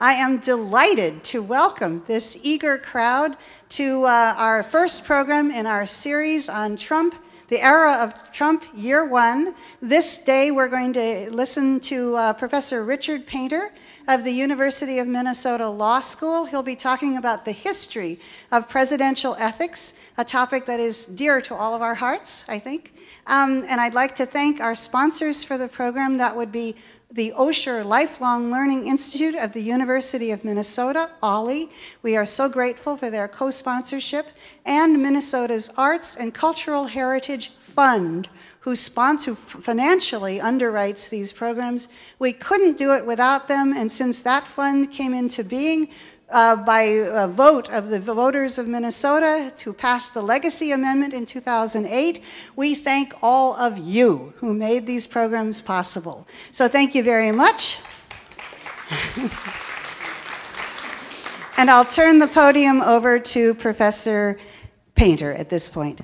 I am delighted to welcome this eager crowd to uh, our first program in our series on Trump the era of Trump, year one. This day, we're going to listen to uh, Professor Richard Painter of the University of Minnesota Law School. He'll be talking about the history of presidential ethics, a topic that is dear to all of our hearts, I think. Um, and I'd like to thank our sponsors for the program. That would be the Osher Lifelong Learning Institute of the University of Minnesota, OLLI. We are so grateful for their co-sponsorship, and Minnesota's Arts and Cultural Heritage Fund, who sponsor financially underwrites these programs. We couldn't do it without them, and since that fund came into being, uh, by a vote of the voters of Minnesota to pass the Legacy Amendment in 2008. We thank all of you who made these programs possible. So thank you very much. and I'll turn the podium over to Professor Painter at this point.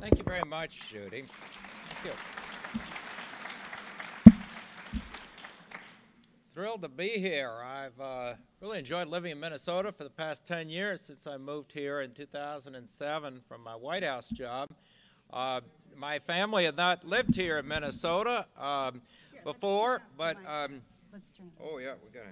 Thank you very much, Judy. Thrilled to be here. I've uh, really enjoyed living in Minnesota for the past 10 years since I moved here in 2007 from my White House job. Uh, my family had not lived here in Minnesota um, here, before, but um, oh yeah, we're going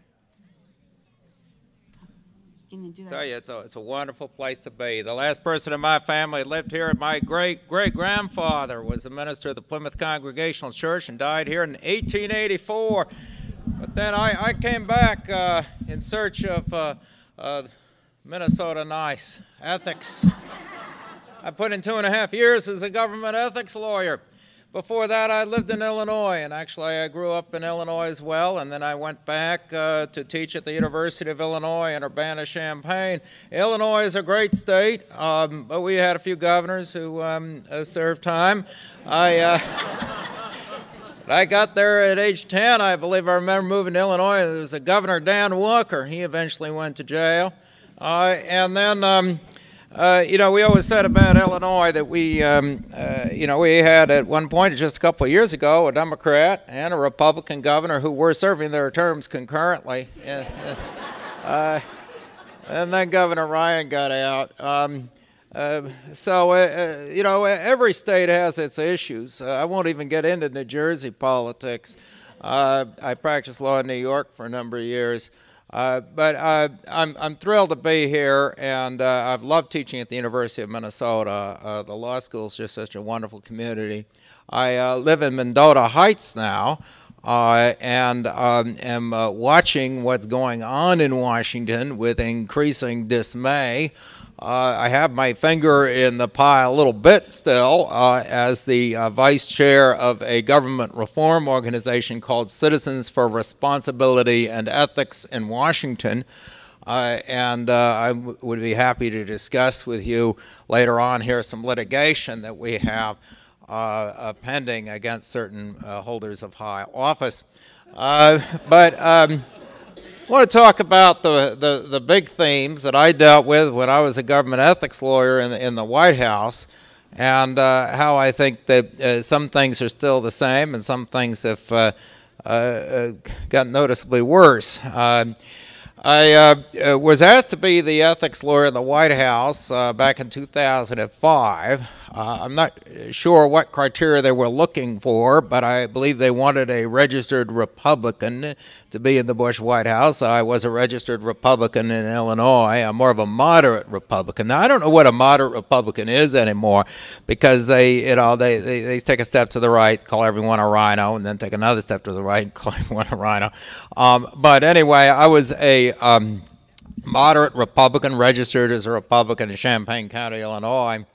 to... Tell you, it's a, it's a wonderful place to be. The last person in my family lived here, my great great grandfather was the minister of the Plymouth Congregational Church and died here in 1884. But then I, I came back uh, in search of uh, uh, Minnesota nice ethics. I put in two and a half years as a government ethics lawyer. Before that, I lived in Illinois, and actually, I grew up in Illinois as well. And then I went back uh, to teach at the University of Illinois in Urbana Champaign. Illinois is a great state, um, but we had a few governors who um, uh, served time. I. Uh, I got there at age 10. I believe I remember moving to Illinois. There was a Governor Dan Walker. He eventually went to jail. Uh, and then, um, uh, you know, we always said about Illinois that we, um, uh, you know, we had at one point just a couple of years ago a Democrat and a Republican governor who were serving their terms concurrently. Uh, and then Governor Ryan got out. Um, uh, so, uh, uh, you know, every state has its issues. Uh, I won't even get into New Jersey politics. Uh, I practiced law in New York for a number of years. but I'm, I'm thrilled to be here, and I've loved teaching at the University of Minnesota. the law school is just such a wonderful community. I live in Mendota Heights now, uh, and um, am uh, watching what's going on in Washington with increasing dismay. Uh, I have my finger in the pie a little bit still uh, as the uh, vice chair of a government reform organization called Citizens for Responsibility and Ethics in Washington. Uh, and uh, I would be happy to discuss with you later on here some litigation that we have uh, pending against certain holders of high office. but um, I want to talk about the, the, the, big themes that I dealt with when I was a government ethics lawyer in the, in the White House and uh, how I think that uh, some things are still the same and some things have uh, uh gotten noticeably worse. Um, I uh, was asked to be the ethics lawyer in the White House uh, back in 2005. Uh, I'm not sure what criteria they were looking for, but I believe they wanted a registered Republican to be in the Bush White House. I was a registered Republican in Illinois. I'm more of a moderate Republican. Now, I don't know what a moderate Republican is anymore because they, you know, they, they, they take a step to the right, call everyone a RINO, and then take another step to the right and call everyone a RINO. Um, but anyway, I was a um, moderate Republican, registered as a Republican in Champaign County, Illinois.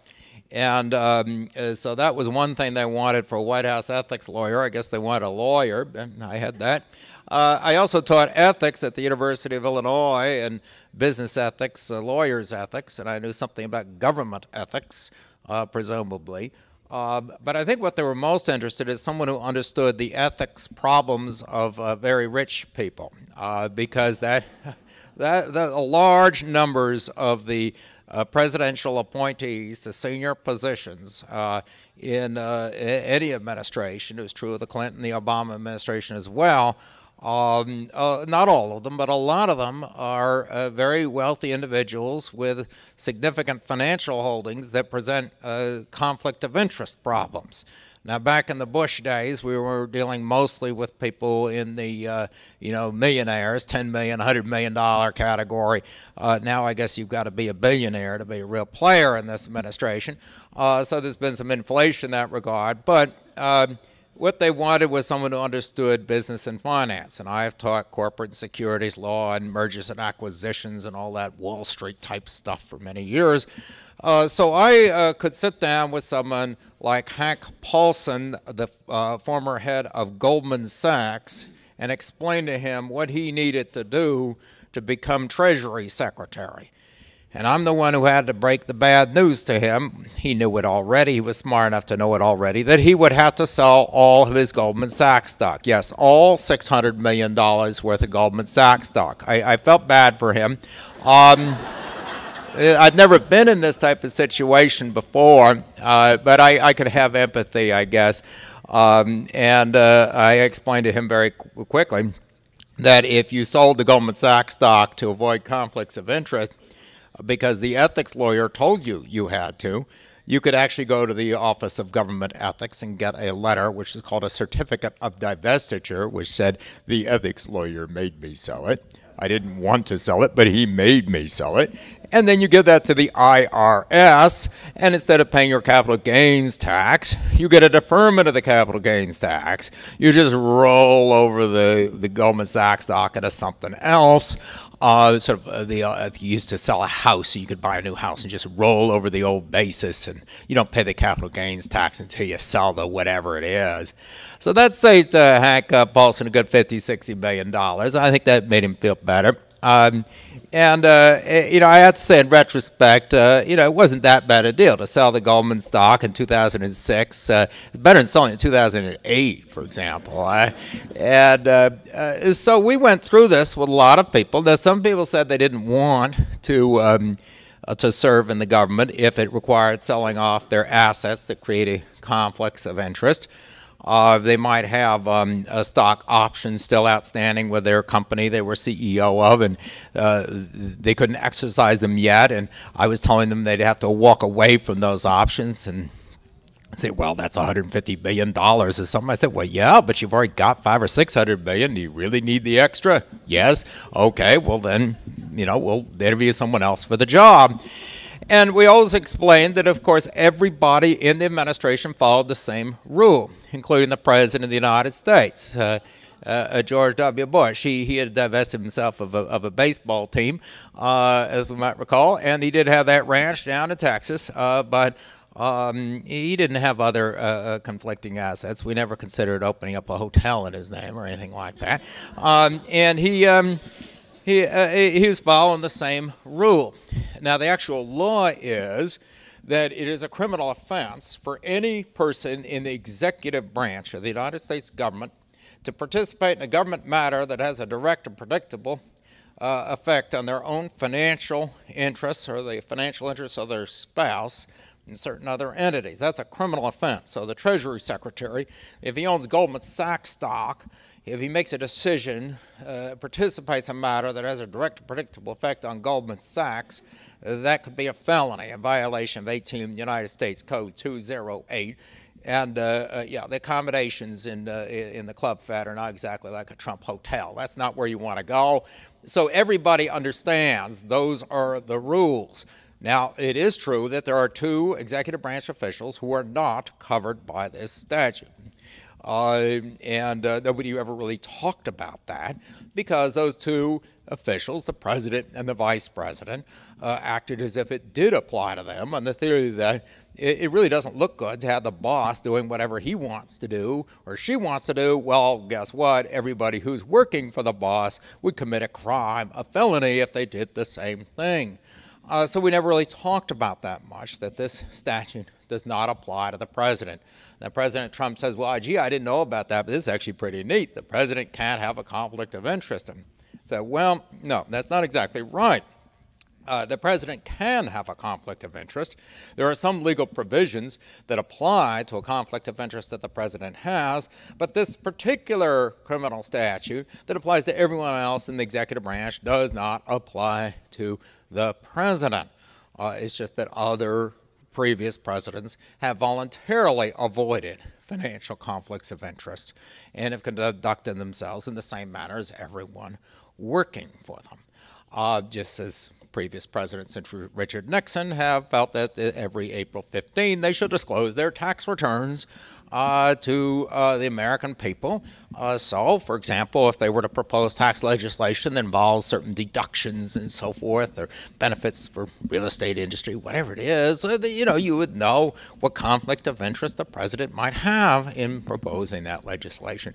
And um, uh, so that was one thing they wanted for a White House ethics lawyer. I guess they wanted a lawyer. I had that. Uh, I also taught ethics at the University of Illinois and business ethics, uh, lawyers ethics, and I knew something about government ethics, uh, presumably. Um, but I think what they were most interested in is someone who understood the ethics problems of uh, very rich people, uh, because that, that the large numbers of the presidential appointees to senior positions uh, in uh, any administration. It was true of the Clinton, the Obama administration as well. Um, uh, not all of them, but a lot of them are uh, very wealthy individuals with significant financial holdings that present uh, conflict of interest problems. Now, back in the Bush days, we were dealing mostly with people in the, uh, you know, millionaires, 10 million, 100 million dollar category. Uh, now, I guess you've got to be a billionaire to be a real player in this administration. Uh, so there's been some inflation in that regard. But um, what they wanted was someone who understood business and finance. And I have taught corporate and securities law and mergers and acquisitions and all that Wall Street type stuff for many years. Uh, so I uh, could sit down with someone like Hank Paulson, the uh, former head of Goldman Sachs, and explain to him what he needed to do to become Treasury Secretary. And I'm the one who had to break the bad news to him. He knew it already. He was smart enough to know it already that he would have to sell all of his Goldman Sachs stock. Yes, all $600 million worth of Goldman Sachs stock. I, I felt bad for him. Um, I'd never been in this type of situation before, uh, but I, I, could have empathy, I guess. Um, and uh, I explained to him very qu quickly that if you sold the Goldman Sachs stock to avoid conflicts of interest, because the ethics lawyer told you you had to, you could actually go to the Office of Government Ethics and get a letter, which is called a certificate of divestiture, which said the ethics lawyer made me sell it. I didn't want to sell it, but he made me sell it. And then you give that to the IRS, and instead of paying your capital gains tax, you get a deferment of the capital gains tax. You just roll over the, the Goldman Sachs docket as something else. Uh, sort of uh, the uh, you used to sell a house, so you could buy a new house and just roll over the old basis, and you don't pay the capital gains tax until you sell the whatever it is. So that saved uh, Hank uh, Paulson a good 50, 60 billion dollars. I think that made him feel better. Um, and, uh, eh, you know, I have to say in retrospect, uh, you know, it wasn't that bad a deal to sell the Goldman stock in 2006. Uh, it's better than selling in 2008, for example. and uh, uh, so we went through this with a lot of people. Now, some people said they didn't want to. Um, uh, to serve in the government if it required selling off their assets that created conflicts of interest. Uh, they might have um, a stock option still outstanding with their company they were CEO of, and uh, they couldn't exercise them yet. And I was telling them they'd have to walk away from those options and say, well, that's 150 billion dollars or something. I said, well, yeah, but you've already got five or six hundred billion. Do you really need the extra? Yes. Okay. Well, then, you know, we'll interview someone else for the job. And we always explained that, of course, everybody in the administration followed the same rule, including the President of the United States. Uh, uh, George W. Bush. He, he had divested himself of a, of a baseball team, uh, as we might recall, and he did have that ranch down in Texas, uh, but um, he didn't have other uh, uh, conflicting assets. We never considered opening up a hotel in his name or anything like that. Um, and he. Um, he, uh, he was following the same rule. Now, the actual law is that it is a criminal offense for any person in the executive branch of the United States government to participate in a government matter that has a direct and predictable uh, effect on their own financial interests or the financial interests of their spouse and certain other entities. That's a criminal offense. So the Treasury Secretary, if he owns Goldman Sachs stock, if he makes a decision, uh, participates in a matter that has a direct and predictable effect on Goldman Sachs, that could be a felony, a violation of 18 United States Code 208. And uh, uh, yeah, the accommodations in, uh, in the Club Fed are not exactly like a Trump hotel. That's not where you want to go. So everybody understands those are the rules. Now, it is true that there are two executive branch officials who are not covered by this statute. Uh, and uh, nobody ever really talked about that because those two officials, the president and the vice president, uh, acted as if it did apply to them on the theory that it, it, really doesn't look good to have the boss doing whatever he wants to do or she wants to do. Well, guess what? Everybody who's working for the boss would commit a crime, a felony, if they did the same thing. Uh, so we never really talked about that much, that this statute does not apply to the president. Now, President Trump says, well, gee, I didn't know about that, but this is actually pretty neat. The president can't have a conflict of interest. And so, well, no, that's not exactly right. uh, the president can have a conflict of interest. There are some legal provisions that apply to a conflict of interest that the president has, but this particular criminal statute that applies to everyone else in the executive branch does not apply to the president. Uh, it's just that other previous presidents have voluntarily avoided financial conflicts of interest and have conducted themselves in the same manner as everyone working for them. Uh, just as previous presidents Richard Nixon have felt that every April 15 they should disclose their tax returns uh, to uh, the American people. Uh, so, for example, if they were to propose tax legislation that involves certain deductions and so forth, or benefits for real estate industry, whatever it is, uh, you know, you would know what conflict of interest the president might have in proposing that legislation.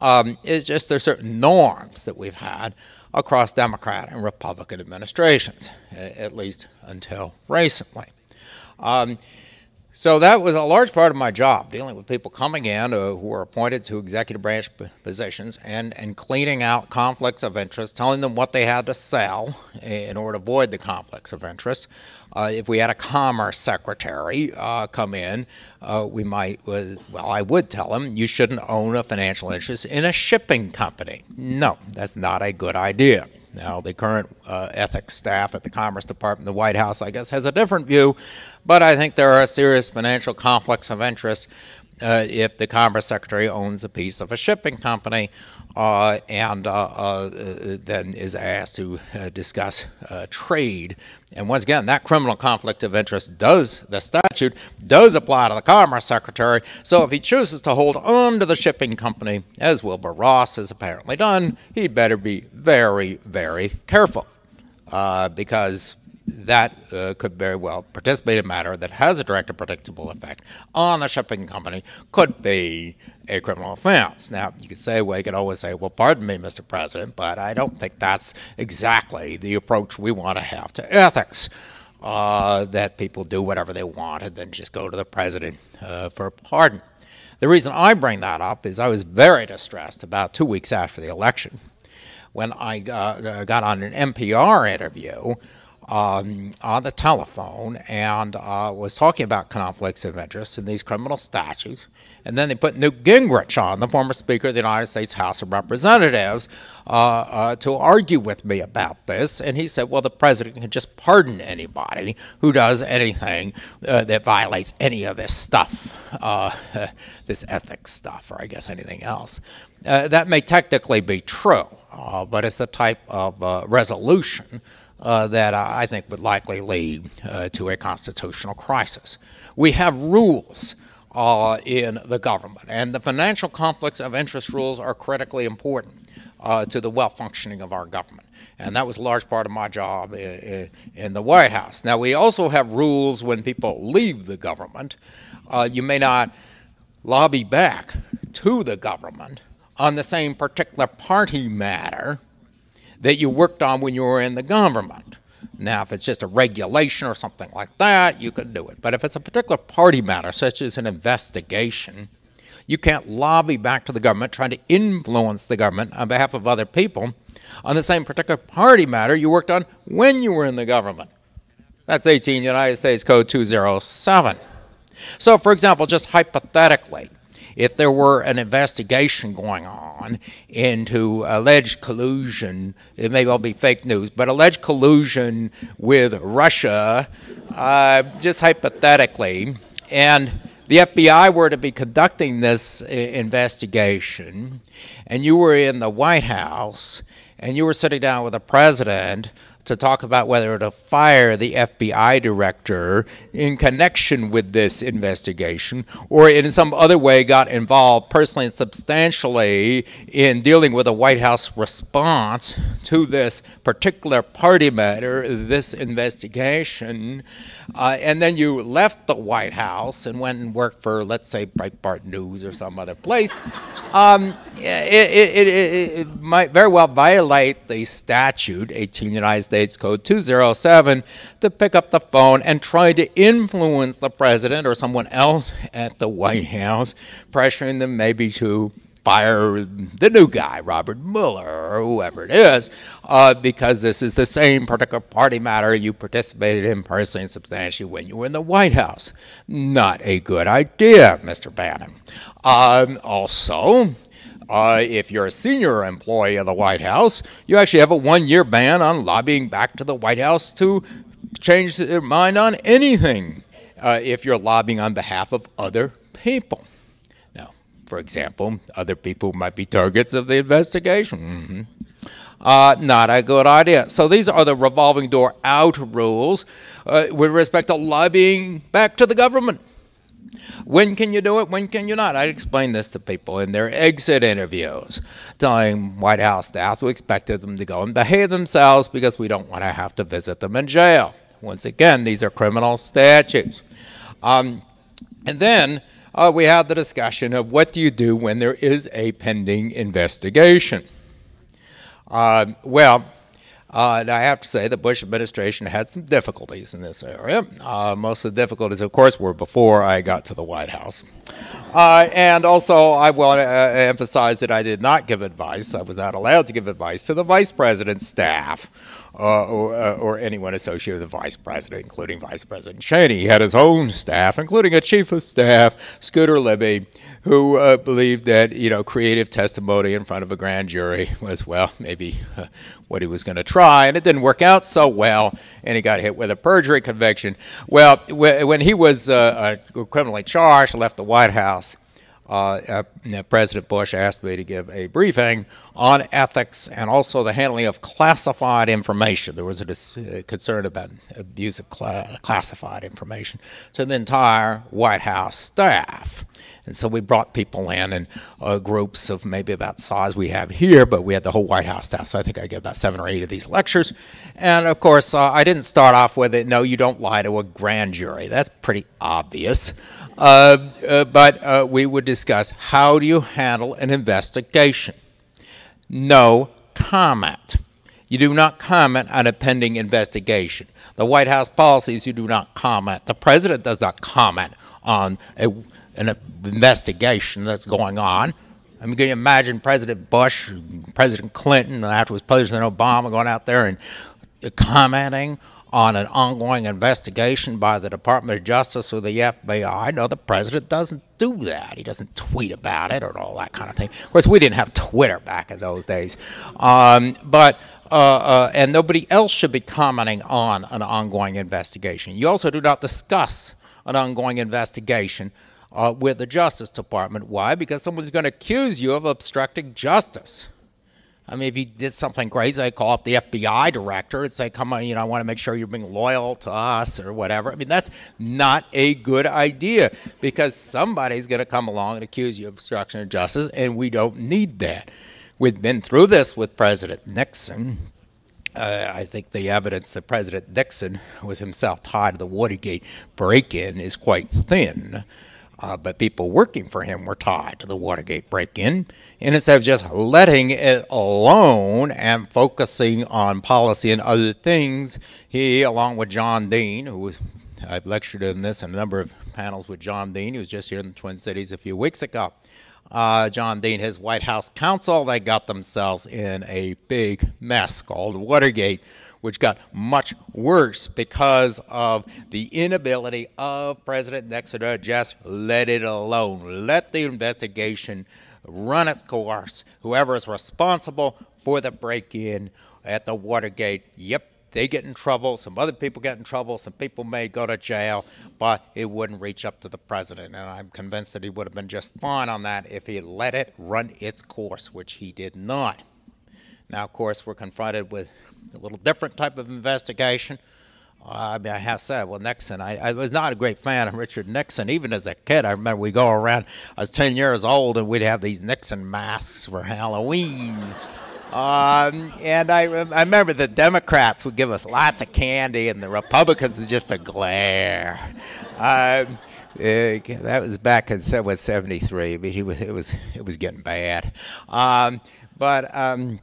Um, it's just there's certain norms that we've had across Democrat and Republican administrations, at least until recently. Um, so that was a large part of my job, dealing with people coming in uh, who were appointed to executive branch positions and, and cleaning out conflicts of interest, telling them what they had to sell in order to avoid the conflicts of interest. Uh, if we had a commerce secretary uh, come in, uh, we might, well, I would tell him, you shouldn't own a financial interest in a shipping company. No, that's not a good idea. Now, the current uh, ethics staff at the Commerce Department, the White House, I guess, has a different view, but I think there are serious financial conflicts of interest uh, if the Commerce Secretary owns a piece of a shipping company uh, and uh, uh, then is asked to uh, discuss trade. And once again, that criminal conflict of interest does, the statute does apply to the Commerce Secretary. So if he chooses to hold on to the shipping company, as Wilbur Ross has apparently done, he better be very, very careful because that uh, could very well participate in a matter that has a direct and predictable effect on the shipping company, could be a criminal offense. Now, you could say, well, you could always say, well, pardon me, Mr. President, but I don't think that's exactly the approach we want to have to ethics. Uh, that people do whatever they want and then just go to the president uh, for a pardon. The reason I bring that up is I was very distressed about two weeks after the election when I uh, got on an NPR interview um, on the telephone and uh, was talking about conflicts of interest in these criminal statutes. And then they put Newt Gingrich on, the former Speaker of the United States House of Representatives, uh, uh, to argue with me about this. And he said, well, the president can just pardon anybody who does anything uh, that violates any of this stuff, uh, this ethics stuff, or I guess anything else. Uh, that may technically be true, but it's the type of resolution uh, that I think would likely lead uh, to a constitutional crisis. We have rules uh, in the government, and the financial conflicts of interest rules are critically important uh, to the well functioning of our government. And that was a large part of my job in, in the White House. Now, we also have rules when people leave the government. Uh, you may not lobby back to the government on the same particular party matter that you worked on when you were in the government. Now, if it's just a regulation or something like that, you could do it. But if it's a particular party matter, such as an investigation, you can't lobby back to the government trying to influence the government on behalf of other people on the same particular party matter you worked on when you were in the government. That's 18 United States Code 207. So, for example, just hypothetically, if there were an investigation going on into alleged collusion, it may well be fake news, but alleged collusion with Russia, uh, just hypothetically, and the FBI were to be conducting this investigation, and you were in the White House, and you were sitting down with the president to talk about whether to fire the FBI director in connection with this investigation or in some other way got involved personally and substantially in dealing with the White House response to this particular party matter, this investigation, uh, and then you left the White House and went and worked for, let's say, Breitbart News or some other place, um, it, it, it, it, might very well violate the statute, 18 United States Code 207, to pick up the phone and try to influence the president or someone else at the White House, pressuring them maybe to fire the new guy, Robert Mueller, or whoever it is, uh, because this is the same particular party matter you participated in personally and substantially when you were in the White House. Not a good idea, Mr. Bannon. Um, also, uh, if you're a senior employee of the White House, you actually have a one year ban on lobbying back to the White House to change their mind on anything uh, if you're lobbying on behalf of other people. Now, for example, other people might be targets of the investigation. Mm-hmm. Uh, not a good idea. So these are the revolving door out rules uh, with respect to lobbying back to the government. When can you do it? When can you not? I explain this to people in their exit interviews, telling White House staff we expected them to go and behave themselves because we don't want to have to visit them in jail. Once again, these are criminal statutes. Um, and then uh, we had the discussion of what do you do when there is a pending investigation. Uh, well, uh, I have to say the Bush administration had some difficulties in this area. Uh, most of the difficulties, of course, were before I got to the White House. Uh, and also, I want to uh, emphasize that I did not give advice. I was not allowed to give advice to the vice president's staff uh, or, uh, or, anyone associated with the vice president, including Vice President Cheney. He had his own staff, including a chief of staff, Scooter Libby, who uh, believed that you know creative testimony in front of a grand jury was well maybe uh, what he was going to try, and it didn't work out so well, and he got hit with a perjury conviction. Well, when he was uh, criminally charged, left the White House uh, uh, President Bush asked me to give a briefing on ethics and also the handling of classified information. There was a uh, concern about abuse of cl- classified information to the entire White House staff. And so we brought people in in uh, groups of maybe about the size we have here, but we had the whole White House staff. So I think I gave about seven or eight of these lectures. And of course, uh, I didn't start off with it, no, you don't lie to a grand jury. That's pretty obvious. Uh, uh, but uh, we would discuss how do you handle an investigation? No comment. You do not comment on a pending investigation. The White House policies, you do not comment. The president does not comment on a, an investigation that's going on. I mean, can you imagine President Bush, President Clinton, and afterwards President Obama going out there and commenting on an ongoing investigation by the Department of Justice or the FBI. No, the president doesn't do that. He doesn't tweet about it or all that kind of thing. Of course, we didn't have Twitter back in those days. Um, but uh, uh, and nobody else should be commenting on an ongoing investigation. You also do not discuss an ongoing investigation uh, with the Justice Department. Why? Because someone's going to accuse you of obstructing justice. I mean, if you did something crazy, they call up the FBI director and say, come on, you know, I want to make sure you're being loyal to us or whatever. I mean, that's not a good idea because somebody's going to come along and accuse you of obstruction of justice, and we don't need that. We've been through this with President Nixon. Uh, I think the evidence that President Nixon was himself tied to the Watergate break in is quite thin. Uh, but people working for him were tied to the Watergate break in. And instead of just letting it alone and focusing on policy and other things, he, along with John Dean, who was, I've lectured in this in a number of panels with John Dean, who was just here in the Twin Cities a few weeks ago. Uh, John Dean, his White House counsel, they got themselves in a big mess called Watergate which got much worse because of the inability of President Nixon to just let it alone, let the investigation run its course. Whoever is responsible for the break in at the Watergate, yep, they get in trouble. Some other people get in trouble. Some people may go to jail, but it wouldn't reach up to the president. And I'm convinced that he would have been just fine on that if he had let it run its course, which he did not. Now, of course, we're confronted with a little different type of investigation. Uh, I mean, I have said, well, Nixon, I, I, was not a great fan of Richard Nixon. Even as a kid, I remember we go around, I was 10 years old, and we'd have these Nixon masks for Halloween. Um, and I, I remember the Democrats would give us lots of candy, and the Republicans would just a glare. Um, uh, that was back in what, 73. I mean, he was, it, was, it was getting bad. Um, but um,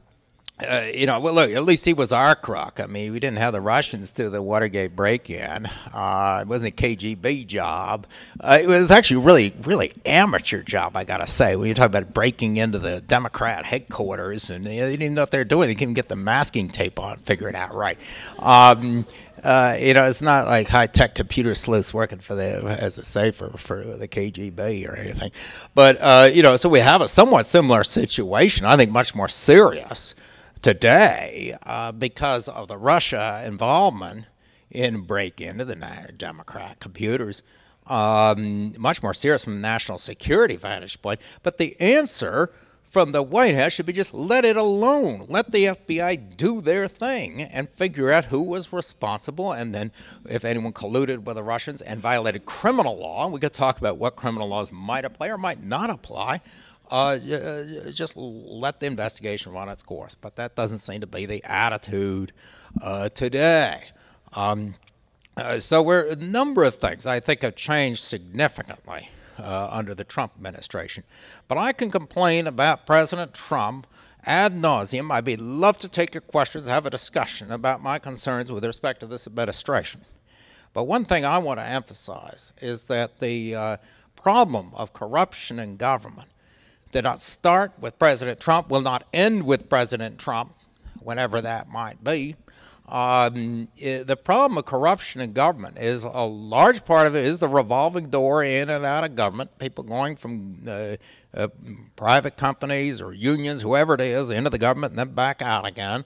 uh, you know, well, look, at least he was our crook. I mean, we didn't have the Russians do the Watergate break-in. Uh, it wasn't a KGB job. Uh, it was actually really, really amateur job, I gotta say. When you talk about breaking into the Democrat headquarters, and they didn't even know what they're doing. They couldn't get the masking tape on, figure it out right. Um, uh, you know, it's not like high tech computer sleuths working for the as a safer for the KGB or anything. But uh, you know, so we have a somewhat similar situation. I think much more serious today uh, because of the Russia involvement in break into the Democrat computers. Um, much more serious from a national security vantage point. But the answer from the White House should be just let it alone. Let the FBI do their thing and figure out who was responsible and then if anyone colluded with the Russians and violated criminal law. We could talk about what criminal laws might apply or might not apply. Uh, uh, just let the investigation run its course. But that doesn't seem to be the attitude uh, today. Um, uh, so we're a number of things I think have changed significantly uh, under the Trump administration. But I can complain about President Trump ad nauseum. I'd be love to take your questions, have a discussion about my concerns with respect to this administration. But one thing I want to emphasize is that the uh, problem of corruption in government did not start with President Trump, will not end with President Trump, whenever that might be. Um, it, the problem of corruption in government is a large part of it is the revolving door in and out of government. People going from uh, uh, private companies or unions, whoever it is, into the government and then back out again.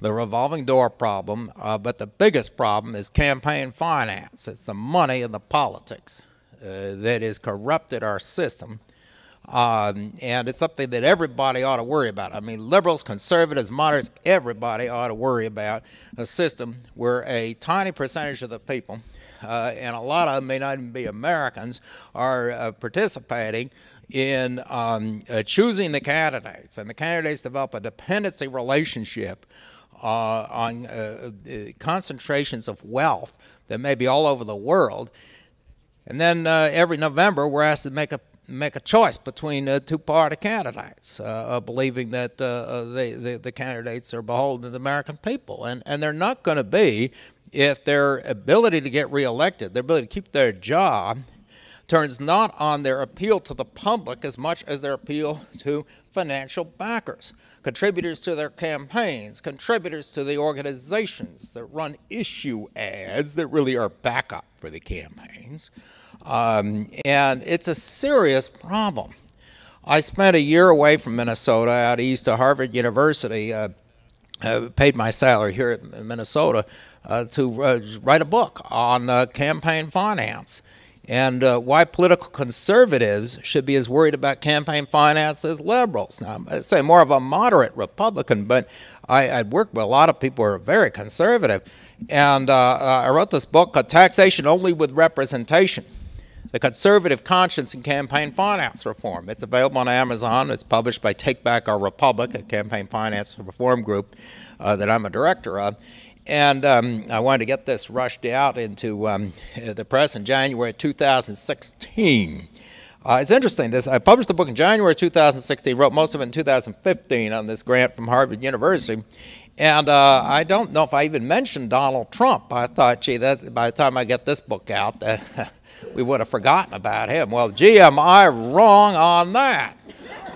The revolving door problem. Uh, but the biggest problem is campaign finance. It's the money and the politics uh, that has corrupted our system. Um, and it's something that everybody ought to worry about. I mean, liberals, conservatives, moderates, everybody ought to worry about a system where a tiny percentage of the people, uh, and a lot of them may not even be Americans, are uh, participating in um, uh, choosing the candidates. And the candidates develop a dependency relationship uh, on uh, uh, concentrations of wealth that may be all over the world. And then every November, we're asked to make a make a choice between uh, two party candidates, uh, uh believing that uh, uh, they, the, the candidates are beholden to the American people. And, and they're not going to be if their ability to get reelected, their ability to keep their job, turns not on their appeal to the public as much as their appeal to financial backers, contributors to their campaigns, contributors to the organizations that run issue ads that really are backup for the campaigns. Um, and it's a serious problem. I spent a year away from Minnesota out east to Harvard University, uh, uh, paid my salary here in Minnesota uh, to uh, write a book on uh, campaign finance and why political conservatives should be as worried about campaign finance as liberals. Now, I say more of a moderate Republican, but I, would worked with a lot of people who are very conservative. And I wrote this book Taxation Only with Representation the Conservative Conscience and Campaign Finance Reform. It's available on Amazon. It's published by Take Back Our Republic, a campaign finance reform group uh, that I'm a director of. And um, I wanted to get this rushed out into um, the press in January 2016. Uh, it's interesting. This I published the book in January 2016. Wrote most of it in 2015 on this grant from Harvard University, and uh, I don't know if I even mentioned Donald Trump. I thought, gee, that by the time I get this book out, that we would have forgotten about him. Well, gee, am I wrong on that?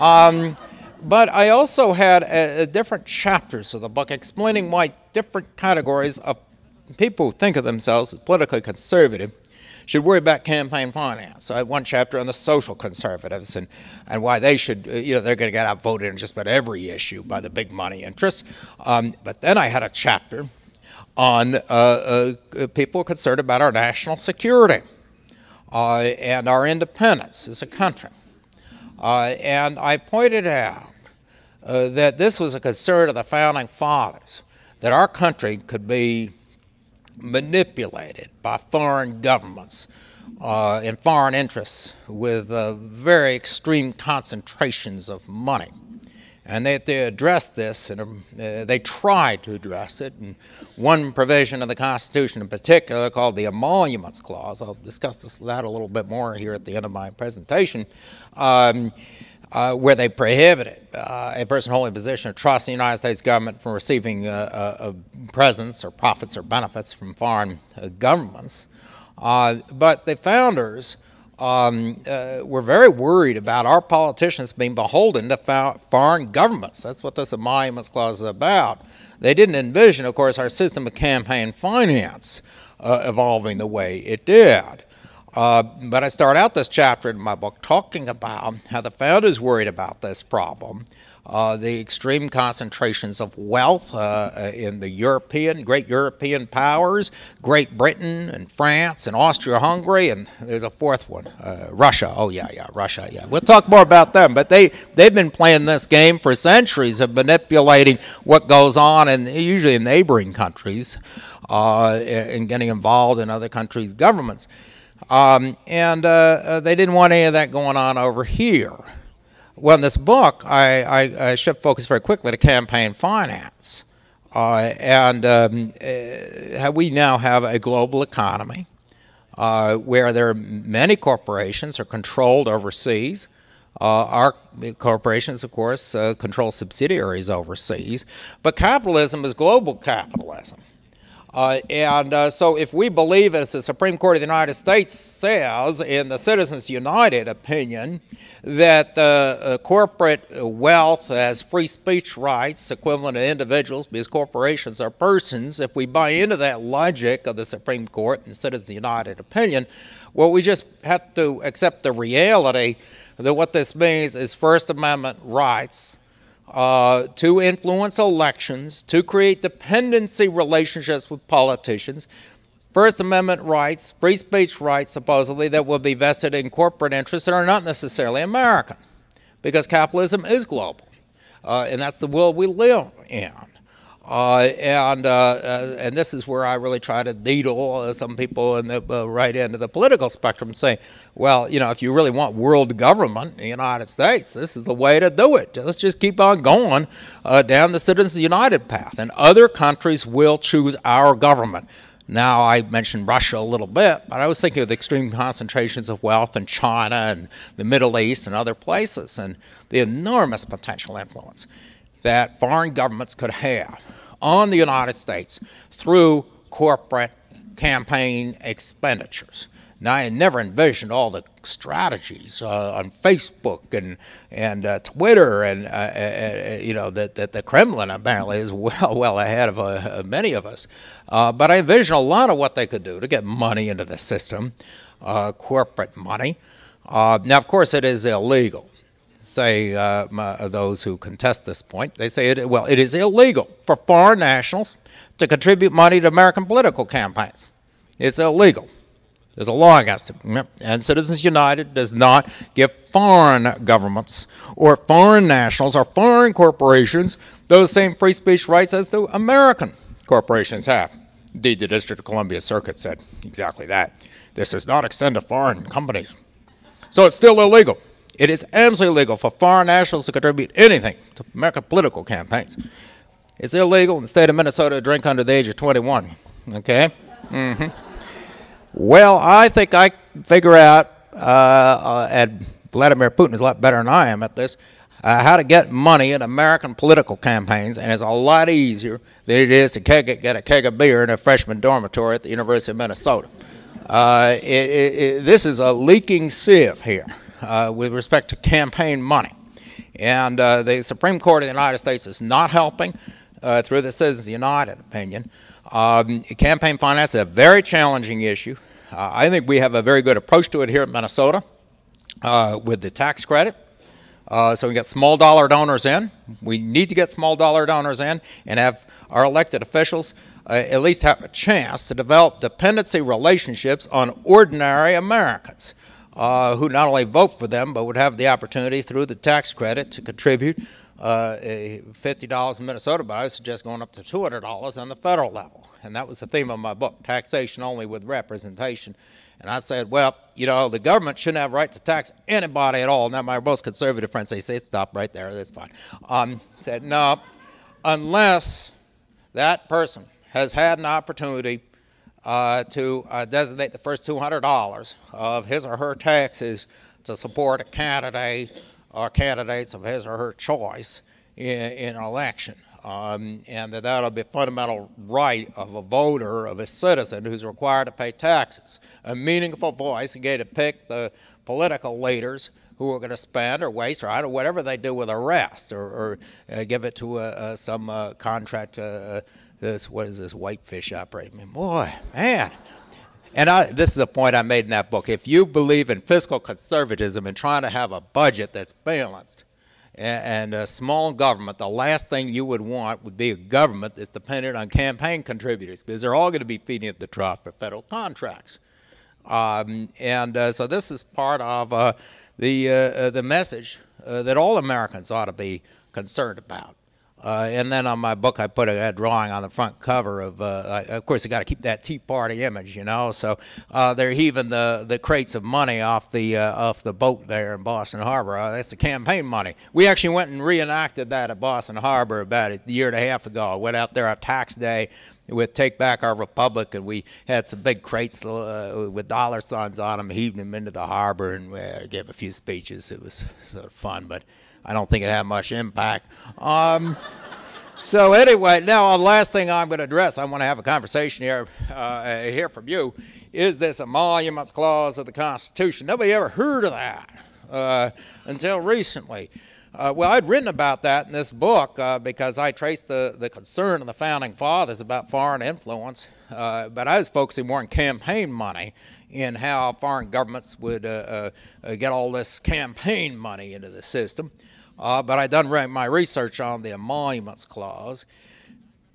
Um, but I also had a, a different chapters of the book explaining why different categories of people who think of themselves as politically conservative should worry about campaign finance. I had one chapter on the social conservatives and, and why they should, uh, you know, they're going to get outvoted on just about every issue by the big money interests. Um, but then I had a chapter on uh, uh, people concerned about our national security uh, and our independence as a country. Uh, and I pointed out uh, that this was a concern of the founding fathers, that our country could be manipulated by foreign governments uh, and foreign interests with uh, very extreme concentrations of money and they, they addressed this, and uh, they tried to address it. And one provision of the Constitution, in particular, called the Emoluments Clause, I'll discuss this, that a little bit more here at the end of my presentation, um, uh, where they prohibited uh, a person holding a position of trust in the United States government from receiving uh, presents or profits or benefits from foreign governments. but the founders um, uh, were very worried about our politicians being beholden to foreign governments. That's what this Emoluments Clause is about. They didn't envision, of course, our system of campaign finance uh, evolving the way it did. Uh, but I start out this chapter in my book talking about how the founders worried about this problem uh, the extreme concentrations of wealth uh, uh, in the European, great European powers, Great Britain and France and Austria-Hungary, and there's a fourth one, uh, Russia. Oh yeah, yeah, Russia. Yeah, we'll talk more about them. But they they've been playing this game for centuries of manipulating what goes on, and usually in neighboring countries, uh, and getting involved in other countries' governments. Um, and uh, they didn't want any of that going on over here. Well, in this book, I, I, I shift focus very quickly to campaign finance. Uh, and um, uh, we now have a global economy uh, where there are many corporations are controlled overseas. Uh, our corporations, of course, uh, control subsidiaries overseas. But capitalism is global capitalism. Uh, and uh, so, if we believe, as the Supreme Court of the United States says in the Citizens United opinion, that uh, corporate wealth has free speech rights equivalent to individuals because corporations are persons, if we buy into that logic of the Supreme Court and Citizens United opinion, well, we just have to accept the reality that what this means is First Amendment rights uh, to influence elections, to create dependency relationships with politicians, First Amendment rights, free speech rights, supposedly, that will be vested in corporate interests that are not necessarily American, because capitalism is global, uh, and that's the world we live in. Uh, and uh, uh, and this is where I really try to needle uh, some people in the uh, right end of the political spectrum, saying, well, you know, if you really want world government in the United States, this is the way to do it. Let's just keep on going down the Citizens United path, and other countries will choose our government. Now, I mentioned Russia a little bit, but I was thinking of the extreme concentrations of wealth in China and the Middle East and other places, and the enormous potential influence that foreign governments could have on the United States through corporate campaign expenditures. Now, I never envisioned all the strategies uh, on Facebook and and uh, Twitter, and uh, uh, uh you know that, that the Kremlin apparently is well well ahead of uh, many of us. but I envisioned a lot of what they could do to get money into the system, corporate money. now, of course, it is illegal say uh, my, those who contest this point, they say it, well, it is illegal for foreign nationals to contribute money to American political campaigns. It's illegal. There's a law against it. And Citizens United does not give foreign governments or foreign nationals or foreign corporations those same free speech rights as the American corporations have. Indeed, the District of Columbia Circuit said exactly that. This does not extend to foreign companies. So it's still illegal. It is absolutely illegal for foreign nationals to contribute anything to American political campaigns. It's illegal in the state of Minnesota to drink under the age of 21. Okay? Mm-hmm. Well, I think I figure out, uh, uh, and Vladimir Putin is a lot better than I am at this, uh, how to get money in American political campaigns, and it's a lot easier than it is to keg, get a keg of beer in a freshman dormitory at the University of Minnesota. Uh, it, it, it, this is a leaking sieve here uh, with respect to campaign money. And uh, the Supreme Court of the United States is not helping uh, through the Citizens United opinion. Um, campaign finance is a very challenging issue. Uh, I think we have a very good approach to it here in Minnesota uh, with the tax credit. Uh, so we get small dollar donors in. We need to get small dollar donors in and have our elected officials uh, at least have a chance to develop dependency relationships on ordinary Americans uh, who not only vote for them, but would have the opportunity through the tax credit to contribute uh, $50 in Minnesota, but I suggest going up to $200 on the federal level. And that was the theme of my book, Taxation Only with Representation. And I said, well, you know, the government shouldn't have right to tax anybody at all. Now, my most conservative friends, they say, stop right there, that's fine. Um, said, no, unless that person has had an opportunity uh, to uh, designate the first $200 of his or her taxes to support a candidate or candidates of his or her choice in, in an election. Um, and that that'll be a fundamental right of a voter, of a citizen who's required to pay taxes. A meaningful voice, again, to pick the political leaders who are going to spend or waste or I whatever they do with the rest or, or uh, give it to uh, uh some uh, contract. This what is this whitefish operation? I boy, man. And I, this is a point I made in that book. If you believe in fiscal conservatism and trying to have a budget that's balanced, and a small government, the last thing you would want would be a government that's dependent on campaign contributors because they're all going to be feeding at the trough for federal contracts. Um, and uh, so this is part of uh, the, uh, uh the message uh, that all Americans ought to be concerned about. Uh, and then on my book, I put a, a drawing on the front cover of, uh, I, of course, I got to keep that Tea Party image, you know. So uh, they're heaving the, the crates of money off the uh, off the boat there in Boston Harbor. Uh, that's the campaign money. We actually went and reenacted that at Boston Harbor about a year and a half ago. I went out there on tax day with Take Back Our Republic, and we had some big crates uh, with dollar signs on them, heaving them into the harbor, and we gave a few speeches. It was sort of fun, but I don't think it had much impact. Um, so anyway, now the last thing I'm going to address, I want to have a conversation here, uh, hear from you, is this emoluments clause of the Constitution. Nobody ever heard of that uh, until recently. Uh, well, I'd written about that in this book uh, because I traced the, the concern of the founding fathers about foreign influence, uh, but I was focusing more on campaign money and how foreign governments would uh, get all this campaign money into the system. Uh, but I'd done my research on the emoluments clause.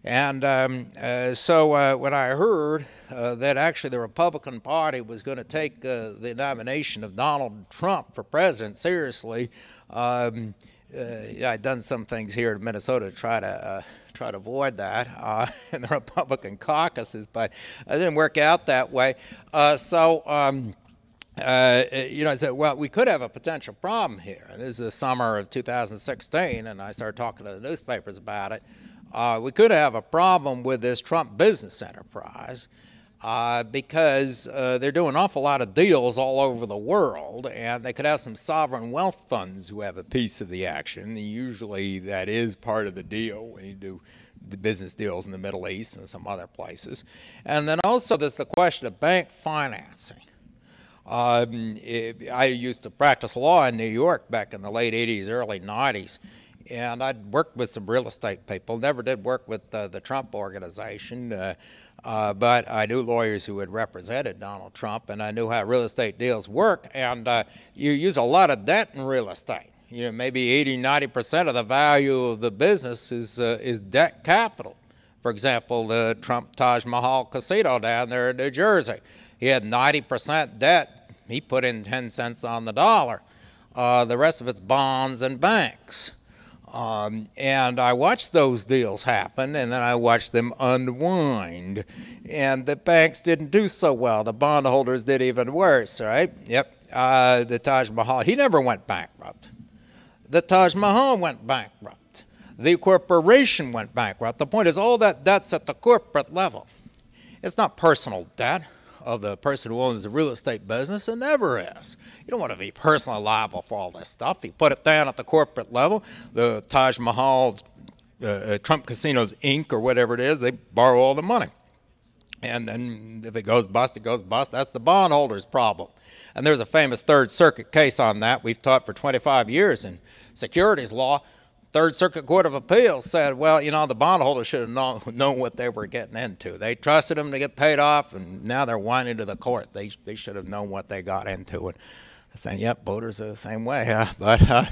And um, uh, so uh, when I heard uh, that actually the Republican Party was going to take uh, the nomination of Donald Trump for president seriously, um, uh, I'd done some things here in Minnesota to try to try to avoid that in the Republican caucuses, but it didn't work out that way. so. Um, uh, you know, I said, well, we could have a potential problem here. This is the summer of 2016, and I started talking to the newspapers about it. Uh, we could have a problem with this Trump business enterprise uh, because uh, they're doing an awful lot of deals all over the world, and they could have some sovereign wealth funds who have a piece of the action. Usually, that is part of the deal when you do the business deals in the Middle East and some other places. And then also, there's the question of bank financing. Um, it, I used to practice law in New York back in the late 80s, early 90s, and I'd worked with some real estate people. Never did work with uh, the Trump organization, uh, uh, but I knew lawyers who had represented Donald Trump, and I knew how real estate deals work. And uh, you use a lot of debt in real estate. You know, maybe 80, 90 percent of the value of the business is uh, is debt capital. For example, the Trump Taj Mahal Casino down there in New Jersey. He had 90% debt he put in 10 cents on the dollar. Uh, the rest of it's bonds and banks. Um, and I watched those deals happen, and then I watched them unwind. And the banks didn't do so well. The bondholders did even worse, right? Yep. Uh, the Taj Mahal, he never went bankrupt. The Taj Mahal went bankrupt. The corporation went bankrupt. The point is, all that debt's at the corporate level. It's not personal debt of the person who owns the real estate business. and never is. You don't want to be personally liable for all this stuff. You put it down at the corporate level. The Taj Mahal, uh, uh, Trump Casinos Inc., or whatever it is, they borrow all the money. And then if it goes bust, it goes bust. That's the bondholder's problem. And there's a famous Third Circuit case on that. We've taught for 25 years in securities law Third Circuit Court of Appeals said, well, you know, the bondholders should have known, known what they were getting into. They trusted them to get paid off, and now they're whining to the court. They, they should have known what they got into. And I saying, yep, voters are the same way. Huh? But uh,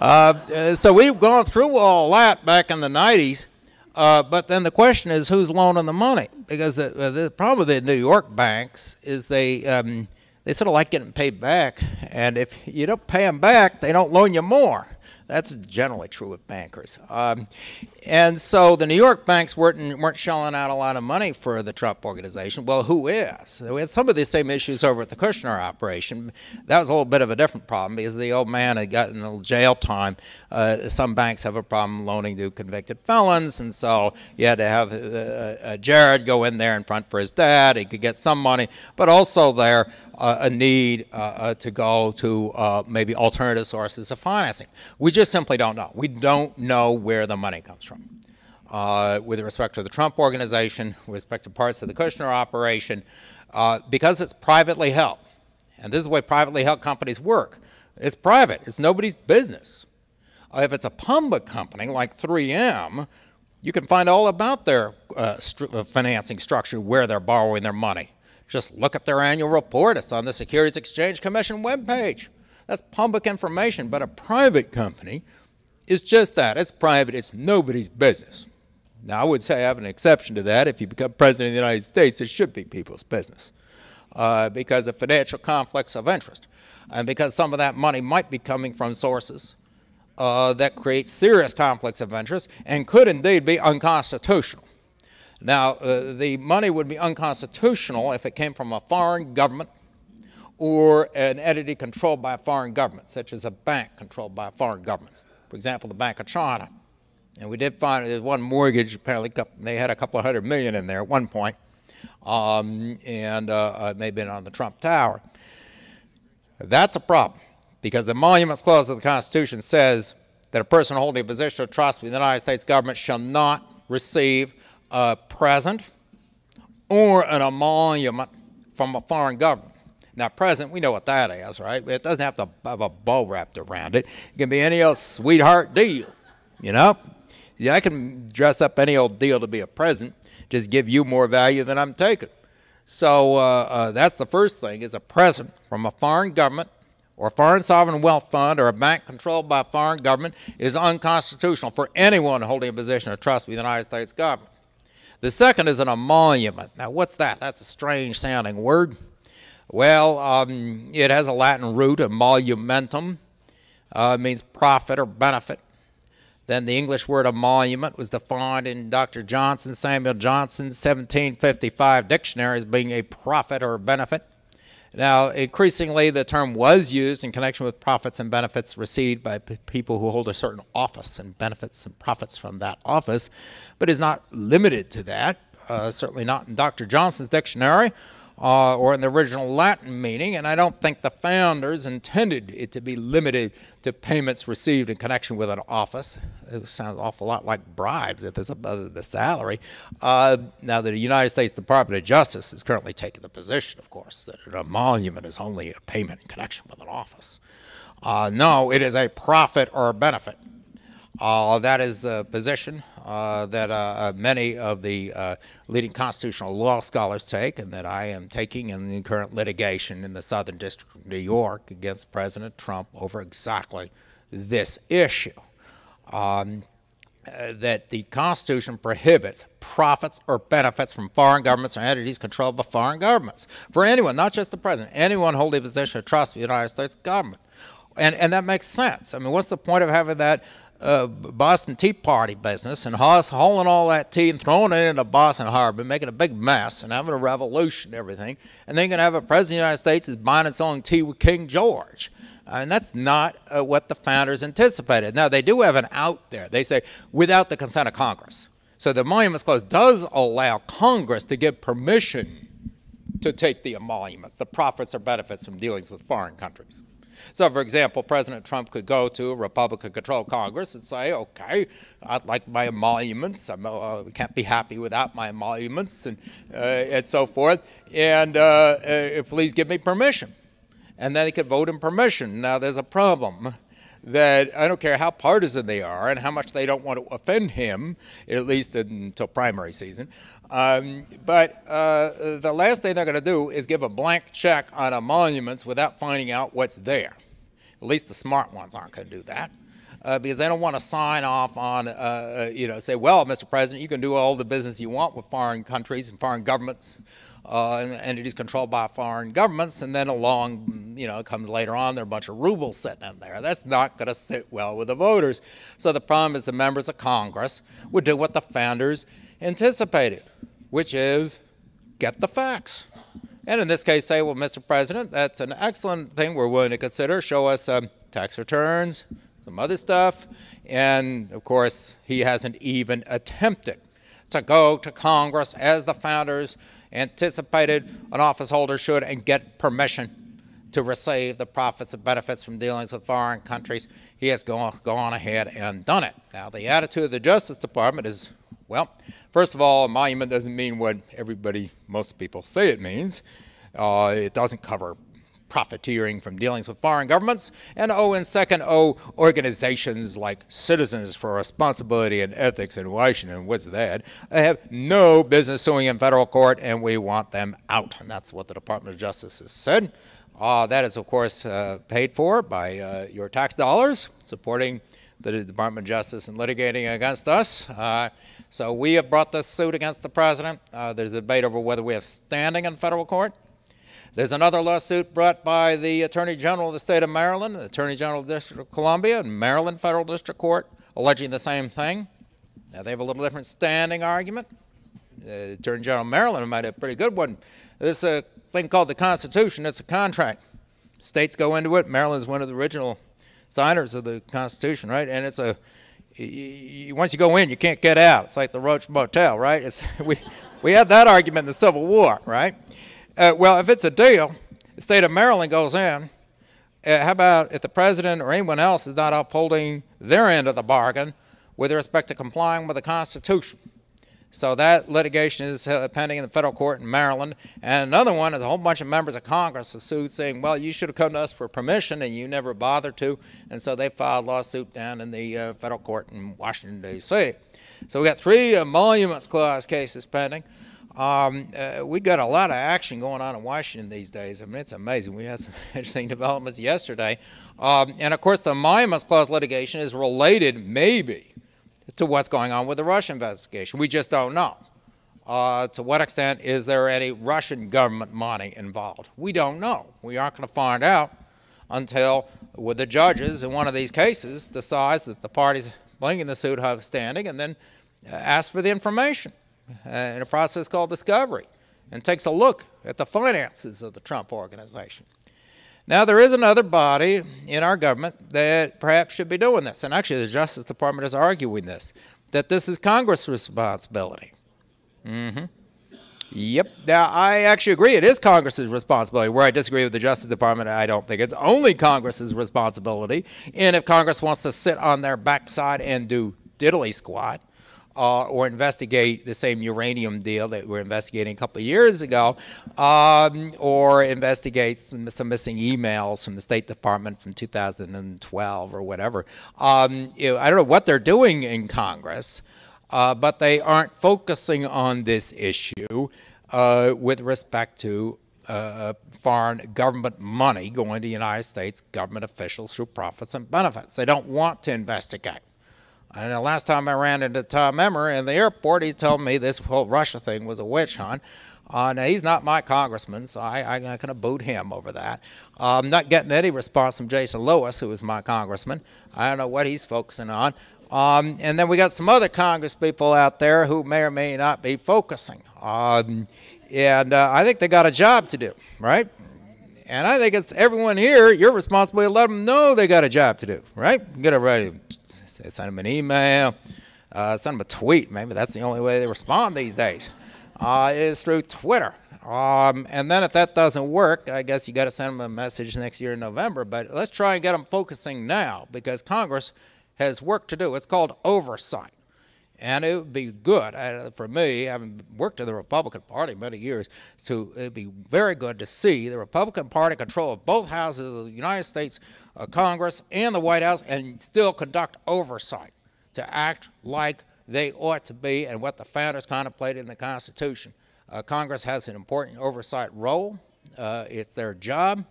uh, so we've gone through all that back in the 90s. Uh, but then the question is, who's loaning the money? Because the, the problem with the New York banks is they um, they sort of like getting paid back, and if you don't pay them back, they don't loan you more. That's generally true with bankers. Um, And so the New York banks weren't, weren't shelling out a lot of money for the Trump organization. Well, who is? We had some of these same issues over at the Kushner operation. That was a little bit of a different problem because the old man had gotten the jail time. Uh, some banks have a problem loaning to convicted felons, and so you had to have uh, uh, Jared go in there in front for his dad. He could get some money, but also there uh, a need uh, uh, to go to maybe alternative sources of financing. We just simply don't know. We don't know where the money comes from. Uh, with respect to the Trump organization, with respect to parts of the Kushner operation, uh, because it's privately held. And this is the way privately held companies work. It's private. It's nobody's business. Uh, if it's a public company like 3M, you can find all about their uh, st uh, financing structure, where they're borrowing their money. Just look at their annual report. It's on the Securities Exchange Commission webpage. That's public information. But a private company is just that. It's private. It's nobody's business. Now, I would say I have an exception to that. If you become president of the United States, it should be people's business uh, because of financial conflicts of interest and because some of that money might be coming from sources uh, that create serious conflicts of interest and could indeed be unconstitutional. Now, uh, the money would be unconstitutional if it came from a foreign government or an entity controlled by a foreign government, such as a bank controlled by a foreign government for example, the Bank of China. And we did find there's one mortgage, apparently they had a couple of hundred million in there at one point, um, and uh, uh, it may have been on the Trump Tower. That's a problem because the Emoluments Clause of the Constitution says that a person holding a position of trust with the United States government shall not receive a present or an emolument from a foreign government. Now, present, we know what that is, right? It doesn't have to have a bow wrapped around it. It can be any old sweetheart deal, you know? Yeah, I can dress up any old deal to be a present, just give you more value than I'm taking. So uh, uh, that's the first thing, is a present from a foreign government or a foreign sovereign wealth fund or a bank controlled by a foreign government is unconstitutional for anyone holding a position of trust with the United States government. The second is an emolument. Now, what's that? That's a strange sounding word. Well, um, it has a Latin root, emolumentum. Uh, means profit or benefit. Then the English word emolument was defined in Dr. Johnson, Samuel Johnson's 1755 dictionary as being a profit or benefit. Now, increasingly, the term was used in connection with profits and benefits received by people who hold a certain office and benefits and profits from that office, but is not limited to that, uh, certainly not in Dr. Johnson's dictionary uh, or in the original Latin meaning, and I don't think the founders intended it to be limited to payments received in connection with an office. It sounds awful lot like bribes if it's a, uh, the salary. Uh, now, the United States Department of Justice is currently taking the position, of course, that an emolument is only a payment in connection with an office. Uh, no, it is a profit or a benefit. Uh, that is a position uh, that uh, many of the leading constitutional law scholars take and that I am taking in the current litigation in the Southern District of New York against President Trump over exactly this issue. Um, uh, that the Constitution prohibits profits or benefits from foreign governments or entities controlled by foreign governments. For anyone, not just the president, anyone holding a position of trust with the United States government. And, and that makes sense. I mean, what's the point of having that uh, Boston Tea Party business and hauling all that tea and throwing it into Boston Harbor, making a big mess and having a revolution and everything, and then going to have a president of the United States is buying and selling tea with King George. And that's not uh, what the founders anticipated. Now, they do have an out there. They say, without the consent of Congress. So the Emoluments Clause does allow Congress to give permission to take the emoluments, the profits or benefits from dealings with foreign countries. So, for example, President Trump could go to a Republican-controlled Congress and say, okay, I'd like my emoluments. I uh, can't be happy without my emoluments and, uh, and so forth. And uh, uh, please give me permission. And then he could vote in permission. Now, there's a problem that I don't care how partisan they are and how much they don't want to offend him, at least until primary season. Um, but uh, the last thing they're going to do is give a blank check on emoluments without finding out what's there. At least the smart ones aren't going to do that. uh, because they don't want to sign off on, uh, uh, you know, say, well, Mr. President, you can do all the business you want with foreign countries and foreign governments. Uh, and entities controlled by foreign governments, and then along, you know, comes later on, there are a bunch of rubles sitting in there. That's not going to sit well with the voters. So the problem is the members of Congress would do what the founders anticipated, which is get the facts. And in this case, say, well, Mr. President, that's an excellent thing we're willing to consider. Show us um, tax returns, some other stuff. And of course, he hasn't even attempted to go to Congress as the founders anticipated an office holder should and get permission to receive the profits and benefits from dealings with foreign countries. He has gone, gone ahead and done it. Now, the attitude of the Justice Department is, well, first of all, emolument doesn't mean what everybody, most people say it means. Uh, it doesn't cover profiteering from dealings with foreign governments, and oh, and second, oh, organizations like Citizens for Responsibility and Ethics in Washington, what's that? They have no business suing in federal court, and we want them out. And that's what the Department of Justice has said. Uh, that is, of course, uh, paid for by uh, your tax dollars, supporting the Department of Justice in litigating against us. Uh, so we have brought this suit against the president. Uh, there's a debate over whether we have standing in federal court. There's another lawsuit brought by the Attorney General of the state of Maryland, the Attorney General of the District of Columbia, and Maryland Federal District Court, alleging the same thing. Now, they have a little different standing argument. The Attorney General of Maryland might have a pretty good one. This is a thing called the Constitution. It's a contract. States go into it. Maryland is one of the original signers of the Constitution, right? And it's a once you go in, you can't get out. It's like the Roach Motel, right? It's, we, we had that argument in the Civil War, right? Uh, well, if it's a deal, the state of Maryland goes in. Uh, how about if the president or anyone else is not upholding their end of the bargain with respect to complying with the Constitution? So that litigation is uh, pending in the federal court in Maryland. And another one is a whole bunch of members of Congress have sued saying, well, you should have come to us for permission and you never bothered to. And so they filed a lawsuit down in the uh, federal court in Washington, D.C. So we've got three emoluments clause cases pending. Um, uh, we got a lot of action going on in Washington these days. I mean, it's amazing. We had some interesting developments yesterday. Um, and of course, the Emoluments Clause litigation is related, maybe, to what's going on with the Russian investigation. We just don't know. Uh, to what extent is there any Russian government money involved? We don't know. We aren't going to find out until with the judges in one of these cases decides that the parties bringing the suit have standing and then uh, ask for the information. Uh, in a process called discovery and takes a look at the finances of the Trump organization. Now, there is another body in our government that perhaps should be doing this, and actually, the Justice Department is arguing this that this is Congress' responsibility. Mm-hmm. Yep. Now, I actually agree it is Congress's responsibility. Where I disagree with the Justice Department, I don't think it's only Congress's responsibility. And if Congress wants to sit on their backside and do diddly squat, uh, or investigate the same uranium deal that we are investigating a couple of years ago, um, or investigate some, some, missing emails from the State Department from 2012 or whatever. Um, you know, I don't know what they're doing in Congress, uh, but they aren't focusing on this issue uh, with respect to uh, foreign government money going to United States government officials through profits and benefits. They don't want to investigate. And the last time I ran into Tom Emmer in the airport, he told me this whole Russia thing was a witch hunt. Uh, now, he's not my congressman, so I, I, I kind of boot him over that. Uh, I'm not getting any response from Jason Lewis, who is my congressman. I don't know what he's focusing on. Um, and then we got some other Congress people out there who may or may not be focusing. Um, and uh, I think they got a job to do, right? And I think it's everyone here, you're responsible to let them know they got a job to do, right? Get it ready send them an email, uh, send them a tweet. Maybe that's the only way they respond these days, uh, is through Twitter. Um, and then if that doesn't work, I guess you got to send them a message next year in November. But let's try and get them focusing now because Congress has work to do. It's called oversight. And it would be good uh, for me, having worked in the Republican Party many years, to it'd be very good to see the Republican Party control of both houses of the United States uh, Congress and the White House and still conduct oversight to act like they ought to be and what the founders contemplated in the Constitution. Uh, Congress has an important oversight role. Uh, it's their job,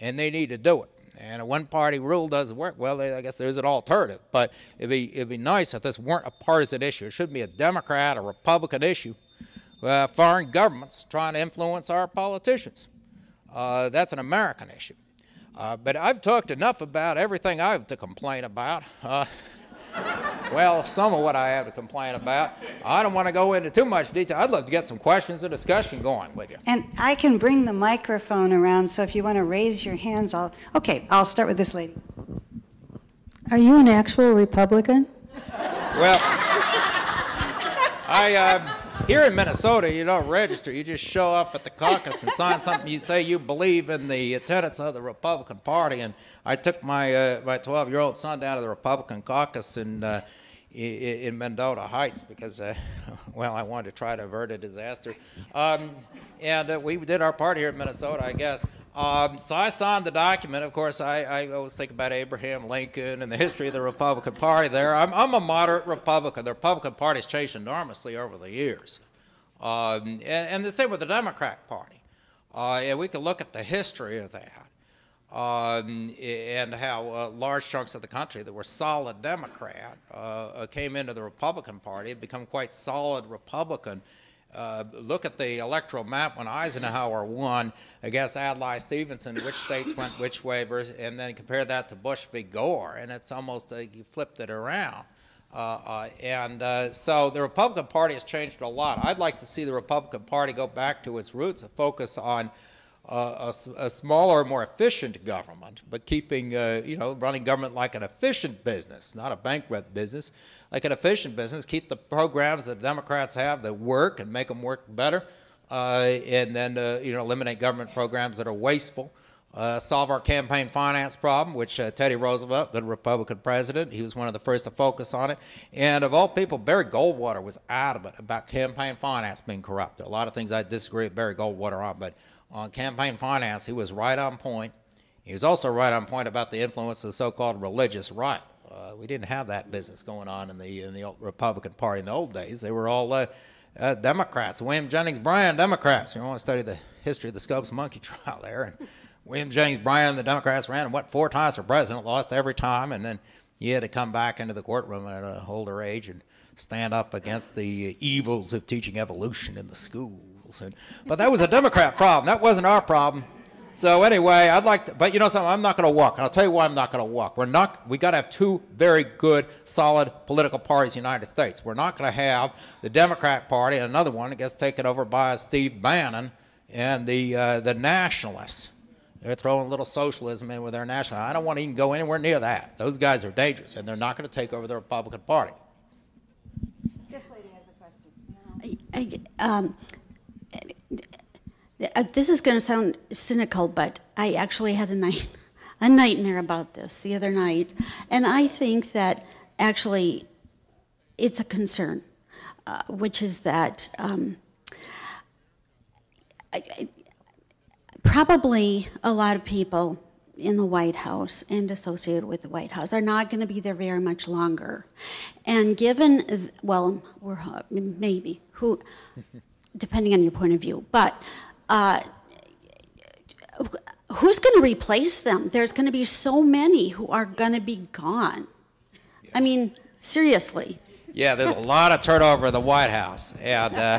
and they need to do it. And a one-party rule doesn't work. Well, I guess there's an alternative, but it'd be it'd be nice if this weren't a partisan issue. It shouldn't be a Democrat or Republican issue. Uh, foreign governments trying to influence our politicians. Uh, that's an American issue. Uh, but I've talked enough about everything I have to complain about. Well, some of what I have to complain about. I don't want to go into too much detail. I'd love to get some questions and discussion going with you. And I can bring the microphone around, so if you want to raise your hands, I'll. Okay, I'll start with this lady. Are you an actual Republican? Well, I. Uh, here in Minnesota, you don't register. You just show up at the caucus and sign something. You say you believe in the tenets of the Republican Party. And I took my uh, my 12 year old son down to the Republican caucus in uh, in Mendota Heights because, uh, well, I wanted to try to avert a disaster. Um, and uh, we did our part here in Minnesota, I guess. Um, so I signed the document. Of course, I, I, always think about Abraham Lincoln and the history of the Republican Party there. I'm, I'm a moderate Republican. The Republican Party has changed enormously over the years. Um, and, and, the same with the Democrat Party. Uh, and we can look at the history of that. Um, and how uh, large chunks of the country that were solid Democrat uh, uh came into the Republican Party, had become quite solid Republican uh, look at the electoral map when Eisenhower won against Adlai Stevenson, which states went which way, and then compare that to Bush v. Gore, and it's almost like you flipped it around. Uh, uh, and uh, so the Republican Party has changed a lot. I'd like to see the Republican Party go back to its roots focus on a, a, smaller, more efficient government, but keeping, you know, running government like an efficient business, not a bankrupt business like an efficient business, keep the programs that Democrats have that work and make them work better, uh, and then uh, you know eliminate government programs that are wasteful. Uh, solve our campaign finance problem, which uh, Teddy Roosevelt, good Republican president, he was one of the first to focus on it. And of all people, Barry Goldwater was adamant about campaign finance being corrupt. A lot of things I disagree with Barry Goldwater on, but on campaign finance, he was right on point. He was also right on point about the influence of the so-called religious right. Uh, we didn't have that business going on in the in the Republican Party in the old days. They were all uh, uh, Democrats. William Jennings Bryan, Democrats. You want to study the history of the Scopes monkey trial there. And William Jennings Bryan, the Democrats ran and what four times for president, lost every time, and then he had to come back into the courtroom at an older age and stand up against the evils of teaching evolution in the schools. And, but that was a Democrat problem. That wasn't our problem. So anyway, I'd like to, but you know something, I'm not going to walk. And I'll tell you why I'm not going to walk. We're not, we got to have two very good, solid political parties in the United States. We're not going to have the Democrat Party and another one that gets taken over by Steve Bannon and the, uh, the nationalists. They're throwing a little socialism in with their national. I don't want to even go anywhere near that. Those guys are dangerous, and they're not going to take over the Republican Party. This lady has a question. I, I, um, this is going to sound cynical, but I actually had a night, a nightmare about this the other night, and I think that actually it's a concern, uh, which is that um, I, I, probably a lot of people in the White House and associated with the White House are not going to be there very much longer, and given well, we're maybe who, depending on your point of view, but uh, who's going to replace them? There's going to be so many who are going to be gone. I mean, seriously. Yeah, there's a lot of turnover in the White House, and uh,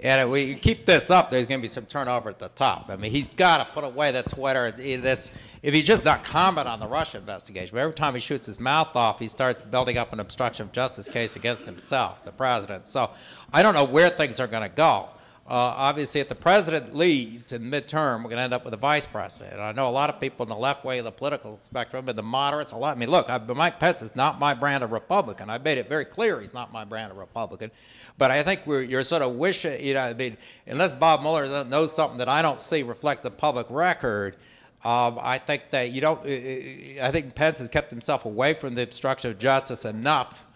and if we keep this up, there's going to be some turnover at the top. I mean, he's got to put away that Twitter. This if he's just not comment on the Russia investigation, but every time he shoots his mouth off, he starts building up an obstruction of justice case against himself, the president. So I don't know where things are going to go. Uh, obviously, if the president leaves in midterm, we're going to end up with a vice president. And I know a lot of people in the left way of the political spectrum, and the moderates, a lot. I mean, look, I, Mike Pence is not my brand of Republican. I made it very clear he's not my brand of Republican. But I think you're sort of wishing, you know, I mean, unless Bob Mueller knows something that I don't see reflect the public record, um, I think that you don't. I think Pence has kept himself away from the obstruction of justice enough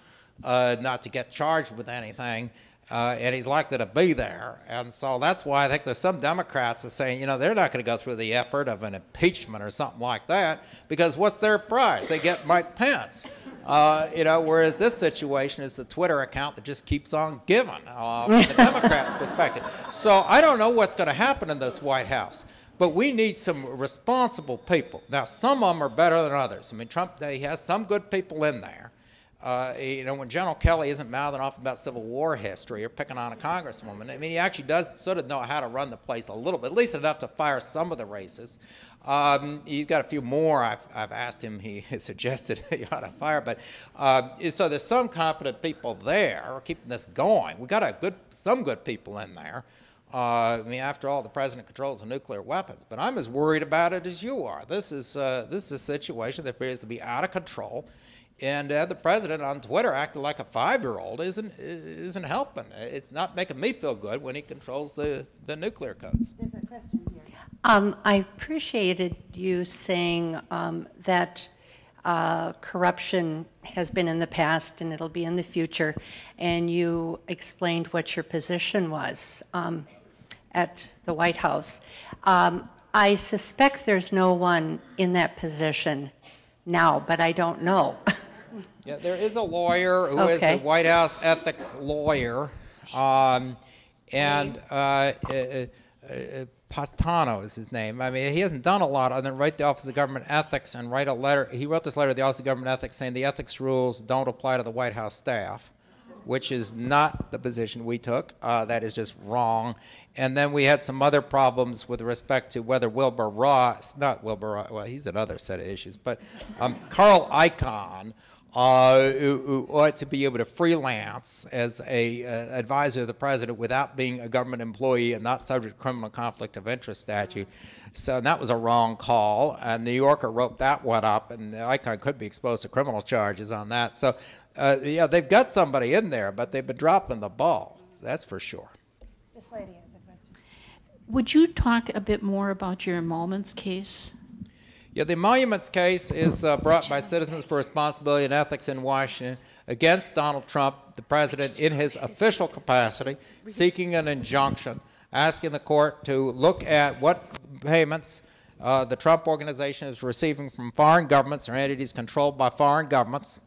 uh, not to get charged with anything uh, and he's likely to be there. And so that's why I think there's some Democrats are saying, you know, they're not going to go through the effort of an impeachment or something like that because what's their prize? They get Mike Pence. Uh, you know, whereas this situation is the Twitter account that just keeps on giving uh, from the Democrats' perspective. So I don't know what's going to happen in this White House. But we need some responsible people. Now, some of them are better than others. I mean, Trump, he has some good people in there. Uh, you know, when General Kelly isn't mouthing off about Civil War history or picking on a congresswoman, I mean, he actually does sort of know how to run the place a little bit, at least enough to fire some of the racists. Um, he's got a few more I've, I've asked him, he suggested he ought to fire, but uh, so there's some competent people there keeping this going. We've got a good, some good people in there. Uh, I mean, after all, the president controls the nuclear weapons, but I'm as worried about it as you are. This is, uh, this is a situation that appears to be out of control, and uh, the president on Twitter acting like a five-year-old isn't, isn't helping. It's not making me feel good when he controls the, the nuclear codes. There's a question here. Um, I appreciated you saying um, that uh, corruption has been in the past and it'll be in the future, and you explained what your position was. Um, at the White House. Um, I suspect there's no one in that position now, but I don't know. yeah, there is a lawyer who okay. is the White House ethics lawyer, um, and uh, uh, uh, uh, Passantino is his name. I mean, he hasn't done a lot other than write the Office of Government Ethics and write a letter. He wrote this letter to the Office of Government Ethics saying the ethics rules don't apply to the White House staff which is not the position we took. Uh, that is just wrong. And then we had some other problems with respect to whether Wilbur Ross, not Wilbur Ross, well, he's another set of issues, but um, Carl Icahn, uh, who, who, ought to be able to freelance as a uh, advisor of the president without being a government employee and not subject to criminal conflict of interest statute. So that was a wrong call. And New Yorker wrote that one up, and Icahn could be exposed to criminal charges on that. So uh, yeah, they've got somebody in there, but they've been dropping the ball. That's for sure. This lady has a question. Would you talk a bit more about your emoluments case? Yeah, the emoluments case is uh, brought by Citizens for Responsibility and Ethics in Washington against Donald Trump, the president, in his official capacity, seeking an injunction, asking the court to look at what payments uh, the Trump organization is receiving from foreign governments or entities controlled by foreign governments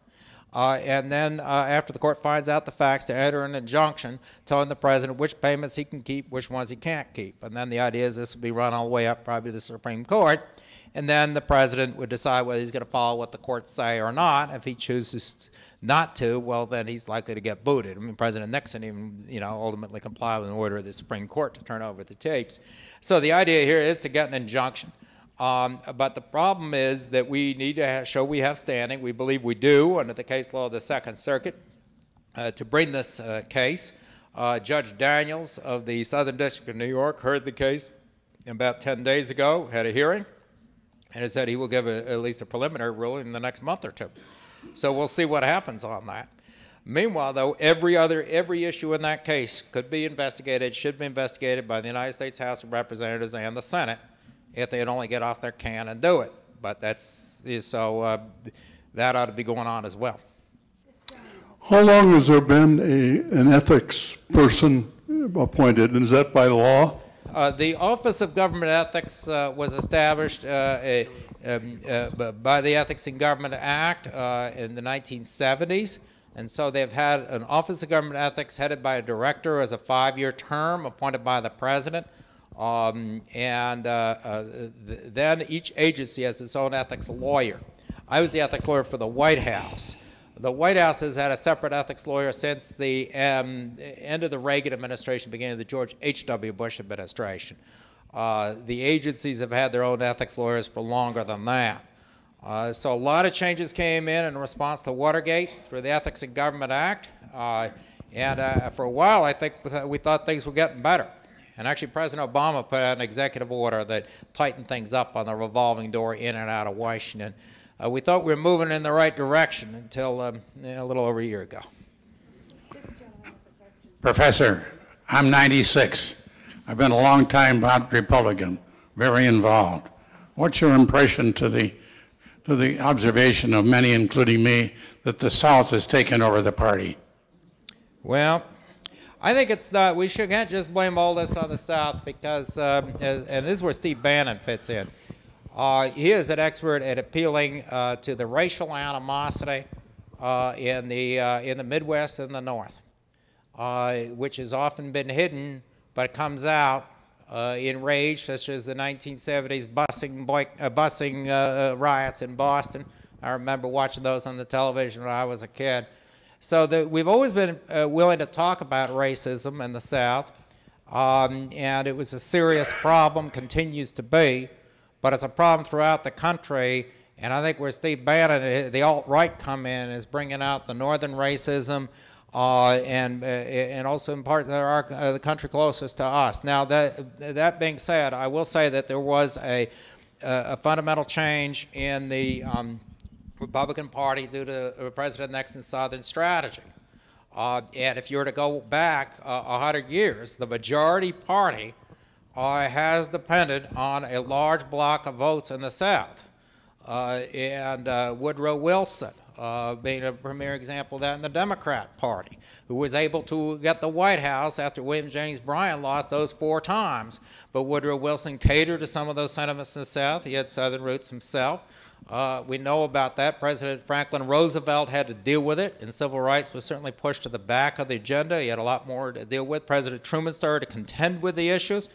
uh, and then uh, after the court finds out the facts, to enter an injunction telling the president which payments he can keep, which ones he can't keep. And then the idea is this will be run all the way up probably to the Supreme Court. And then the president would decide whether he's going to follow what the courts say or not. If he chooses not to, well, then he's likely to get booted. I mean, President Nixon even, you know, ultimately complied with an order of the Supreme Court to turn over the tapes. So the idea here is to get an injunction. Um, but the problem is that we need to show we have standing. We believe we do under the case law of the Second Circuit uh, to bring this uh, case. Uh, Judge Daniels of the Southern District of New York heard the case about 10 days ago, had a hearing, and has said he will give a, at least a preliminary ruling in the next month or two. So we'll see what happens on that. Meanwhile, though, every other every issue in that case could be investigated, should be investigated by the United States House of Representatives and the Senate if they'd only get off their can and do it. But that's so uh, that ought to be going on as well. How long has there been a, an ethics person appointed, is that by law? Uh, the Office of Government Ethics uh, was established uh, a, um, uh, by the Ethics in Government Act uh, in the 1970s. And so they've had an Office of Government Ethics headed by a director as a five-year term appointed by the president. Um, and th then each agency has its own ethics lawyer. I was the ethics lawyer for the White House. The White House has had a separate ethics lawyer since the um, end of the Reagan administration, beginning of the George H.W. Bush administration. Uh, the agencies have had their own ethics lawyers for longer than that. Uh, so a lot of changes came in in response to Watergate through the Ethics in Government Act. Uh, and uh, for a while, I think we thought things were getting better. And actually, President Obama put out an executive order that tightened things up on the revolving door in and out of Washington. Uh, we thought we were moving in the right direction until um, a little over a year ago. Professor, I'm 96. I've been a long time Republican, very involved. What's your impression to the to the observation of many, including me, that the South has taken over the party? Well, I think it's not, we should, can't just blame all this on the South because, um, and this is where Steve Bannon fits in. Uh, he is an expert at appealing uh, to the racial animosity uh, in, the, uh, in the Midwest and the North, uh, which has often been hidden, but comes out uh, rage, such as the 1970s busing, uh, busing riots in Boston. I remember watching those on the television when I was a kid. So the, we've always been willing to talk about racism in the South, um, and it was a serious problem, continues to be, but it's a problem throughout the country. And I think where Steve Bannon, the alt-right come in, is bringing out the northern racism, uh, and uh, and also in our, uh, the country closest to us. Now that that being said, I will say that there was a a fundamental change in the um, Republican Party due to uh, President Nixon's Southern strategy. Uh, and if you were to go back uh, 100 years, the majority party has depended on a large block of votes in the South. and Woodrow Wilson uh, being a premier example of that in the Democrat Party, who was able to get the White House after William Jennings Bryan lost those four times. But Woodrow Wilson catered to some of those sentiments in the South. He had Southern roots himself. Uh, we know about that. President Franklin Roosevelt had to deal with it, and civil rights was certainly pushed to the back of the agenda. He had a lot more to deal with. President Truman started to contend with the issues.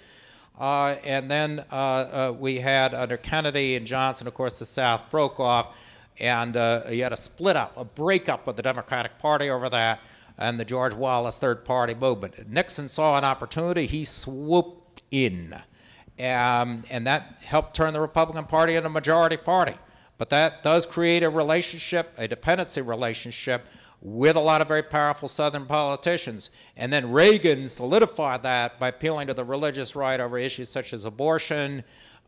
Uh, and then uh, uh we had under Kennedy and Johnson, of course, the South broke off and uh, you had a split up, a breakup of the Democratic Party over that, and the George Wallace Third Party movement. Nixon saw an opportunity, he swooped in, um, and that helped turn the Republican Party into a majority party. But that does create a relationship, a dependency relationship, with a lot of very powerful Southern politicians. And then Reagan solidified that by appealing to the religious right over issues such as abortion,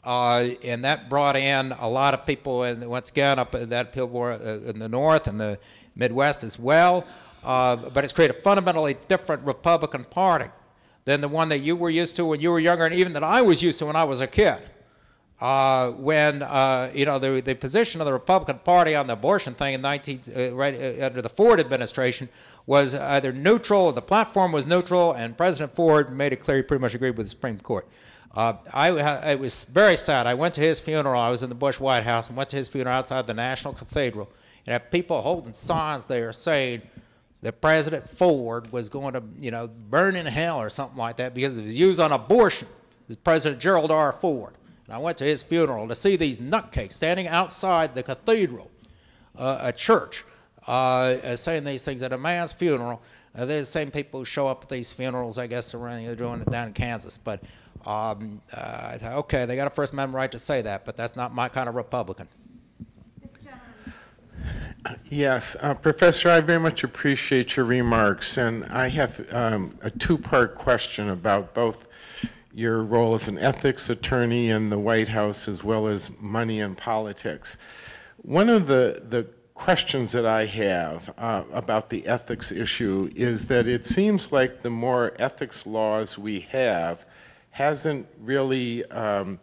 uh, and that brought in a lot of people, and once again, up in that people uh, in the North and the Midwest as well. Uh, but it's created a fundamentally different Republican Party than the one that you were used to when you were younger, and even that I was used to when I was a kid. Uh, when uh, you know the, the position of the Republican Party on the abortion thing in 19 uh, right uh, under the Ford administration was either neutral, the platform was neutral, and President Ford made it clear he pretty much agreed with the Supreme Court. Uh, I, I, it was very sad. I went to his funeral. I was in the Bush White House and went to his funeral outside the National Cathedral. And had people holding signs there saying that President Ford was going to, you know, burn in hell or something like that because of his views on abortion. This President Gerald R. Ford. And I went to his funeral to see these nutcakes standing outside the cathedral, uh, a church, uh, saying these things at a man's funeral. Uh, they're the same people who show up at these funerals, I guess, around, they're doing it down in Kansas. But um, uh, I thought, okay, they got a First Amendment right to say that, but that's not my kind of Republican. Yes, uh, Professor, I very much appreciate your remarks, and I have um, a two-part question about both your role as an ethics attorney in the White House as well as money and politics. One of the, the questions that I have uh, about the ethics issue is that it seems like the more ethics laws we have, hasn't really um,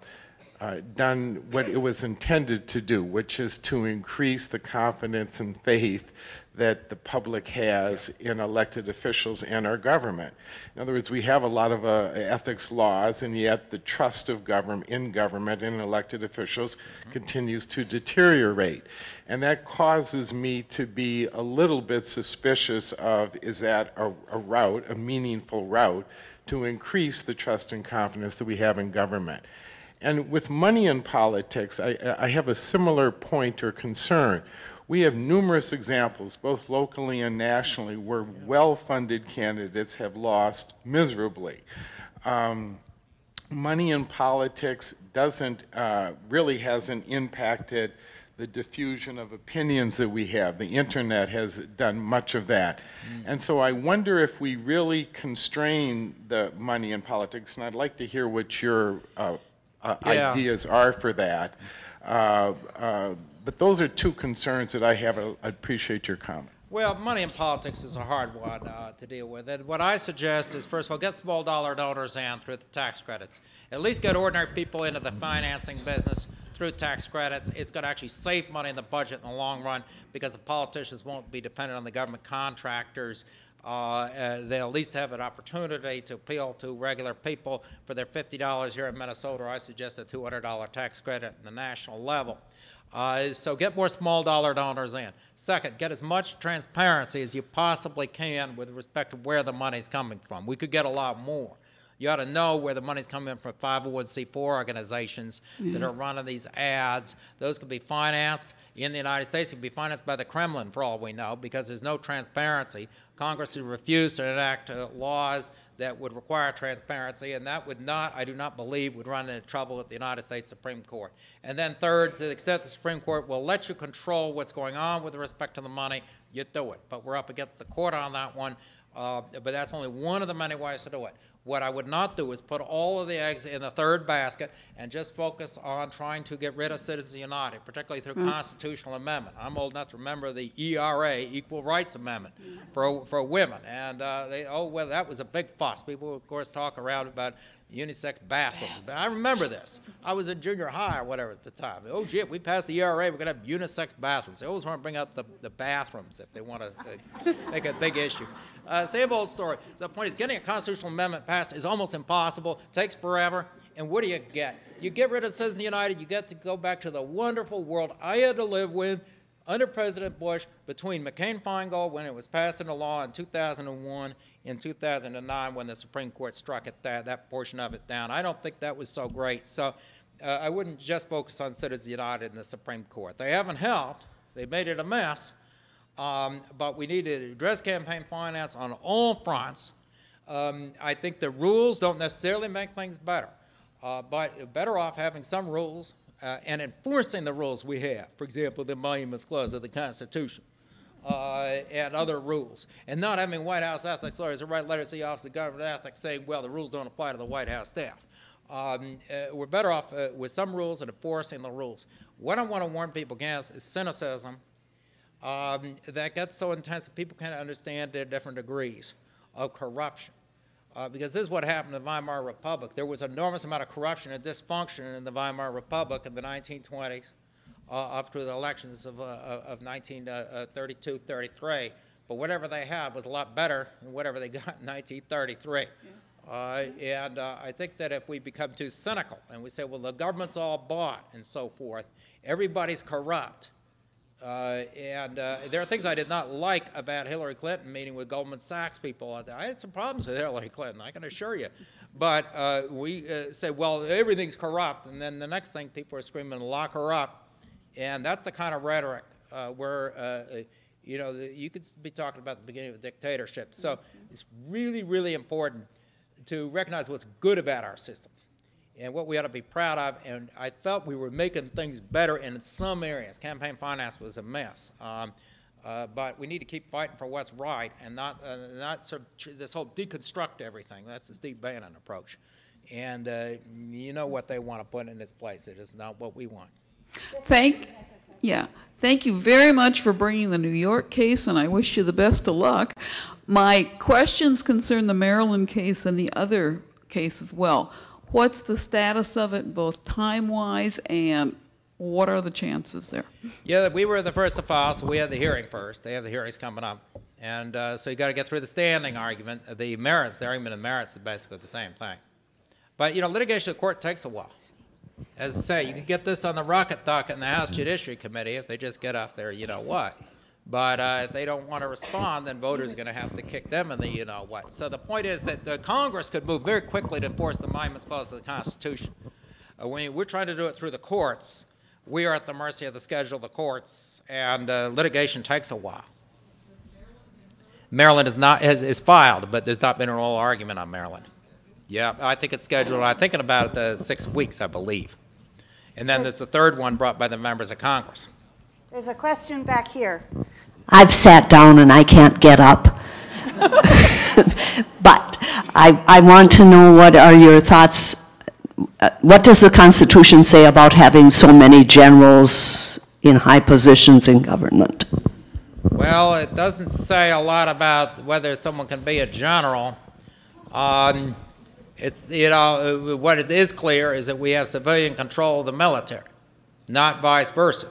uh, done what it was intended to do, which is to increase the confidence and faith that the public has in elected officials and our government. In other words, we have a lot of uh, ethics laws, and yet the trust of government in government and elected officials mm-hmm. continues to deteriorate. And that causes me to be a little bit suspicious of is that a, a route, a meaningful route, to increase the trust and confidence that we have in government. And with money in politics, I, I have a similar point or concern. We have numerous examples, both locally and nationally, where well-funded candidates have lost miserably. Um, money in politics doesn't, uh, really hasn't impacted the diffusion of opinions that we have. The internet has done much of that. Mm. And so I wonder if we really constrain the money in politics, and I'd like to hear what your uh, uh, yeah. ideas are for that. But those are two concerns that I have. I appreciate your comment. Well, money in politics is a hard one uh, to deal with. And what I suggest is, first of all, get small dollar donors in through the tax credits. At least get ordinary people into the financing business through tax credits. It's going to actually save money in the budget in the long run because the politicians won't be dependent on the government contractors. Uh, uh, they'll at least have an opportunity to appeal to regular people for their $50 here in Minnesota. I suggest a $200 tax credit at the national level. Uh, so get more small dollar donors in. Second, get as much transparency as you possibly can with respect to where the money's coming from. We could get a lot more. You ought to know where the money's coming from 501c4 organizations that are running these ads. Those could be financed in the United States. It could be financed by the Kremlin, for all we know, because there's no transparency. Congress has refused to enact uh, laws that would require transparency, and that would not, I do not believe, would run into trouble at the United States Supreme Court. And then third, to the extent the Supreme Court will let you control what's going on with respect to the money, you do it. But we're up against the court on that one. Uh, but that's only one of the many ways to do it. What I would not do is put all of the eggs in the third basket and just focus on trying to get rid of Citizens United, particularly through mm. constitutional amendment. I'm old enough to remember the ERA, Equal Rights Amendment, for, for women. And uh, they, oh, well, that was a big fuss. People, of course, talk around about unisex bathrooms. But I remember this. I was in junior high or whatever at the time. Oh, gee, we passed the ERA, we're going to have unisex bathrooms. They always want to bring up the, the bathrooms if they want to make a big issue. Uh, same old story. The point is, getting a constitutional amendment passed is almost impossible, takes forever. And what do you get? You get rid of Citizens United, you get to go back to the wonderful world I had to live with under President Bush between McCain-Feingold when it was passed into law in 2001 in 2009 when the Supreme Court struck it that, that portion of it down. I don't think that was so great. So uh, I wouldn't just focus on Citizens United and the Supreme Court. They haven't helped. They made it a mess. Um, but we need to address campaign finance on all fronts. Um, I think the rules don't necessarily make things better, uh, but better off having some rules uh, and enforcing the rules we have. For example, the Emoluments Clause of the Constitution uh, and other rules, and not having White House ethics lawyers to write letters to the Office of Government Ethics saying, well, the rules don't apply to the White House staff. Um, uh, we're better off uh, with some rules and enforcing the rules. What I want to warn people against is cynicism um, that gets so intense that people can't understand their different degrees of corruption. Uh, because this is what happened in the Weimar Republic. There was an enormous amount of corruption and dysfunction in the Weimar Republic in the 1920s uh, up to the elections of, uh, of 1932, 33. But whatever they had was a lot better than whatever they got in 1933. Yeah. Uh, and uh, I think that if we become too cynical and we say, well, the government's all bought and so forth, everybody's corrupt. Uh, and uh, there are things I did not like about Hillary Clinton meeting with Goldman Sachs people. I had some problems with Hillary Clinton, I can assure you. But uh, we say, well, everything's corrupt, and then the next thing people are screaming, lock her up. And that's the kind of rhetoric uh, where, uh, you know, you could be talking about the beginning of a dictatorship. So it's really, really important to recognize what's good about our system and what we ought to be proud of. And I felt we were making things better in some areas. Campaign finance was a mess. Um, uh, but we need to keep fighting for what's right and not, uh, not sort of this whole deconstruct everything. That's the Steve Bannon approach. And uh, you know what they want to put in its place. It is not what we want. Thank, yeah, thank you very much for bringing the New York case, and I wish you the best of luck. My questions concern the Maryland case and the other case as well. What's the status of it, both time-wise and what are the chances there? Yeah, we were the first to file, so we had the hearing first. They have the hearings coming up. And uh, so you got to get through the standing argument. The merits, the argument of merits is basically the same thing. But, you know, litigation of the court takes a while. As I say, you can get this on the rocket docket in the House Judiciary Committee if they just get off there, you know what. But uh, if they don't want to respond, then voters are going to have to kick them in the you know what. So the point is that the Congress could move very quickly to enforce the Emoluments Clause of the Constitution. Uh, when we're trying to do it through the courts, we are at the mercy of the schedule of the courts, and uh, litigation takes a while. Maryland is not has, is filed, but there's not been an oral argument on Maryland. Yeah, I think it's scheduled. I'm thinking about the six weeks, I believe. And then there's the third one brought by the members of Congress. There's a question back here. I've sat down and I can't get up. but I, I want to know what are your thoughts. Uh, what does the Constitution say about having so many generals in high positions in government? Well, it doesn't say a lot about whether someone can be a general. Um, it's, you know, uh, what it is clear is that we have civilian control of the military, not vice versa.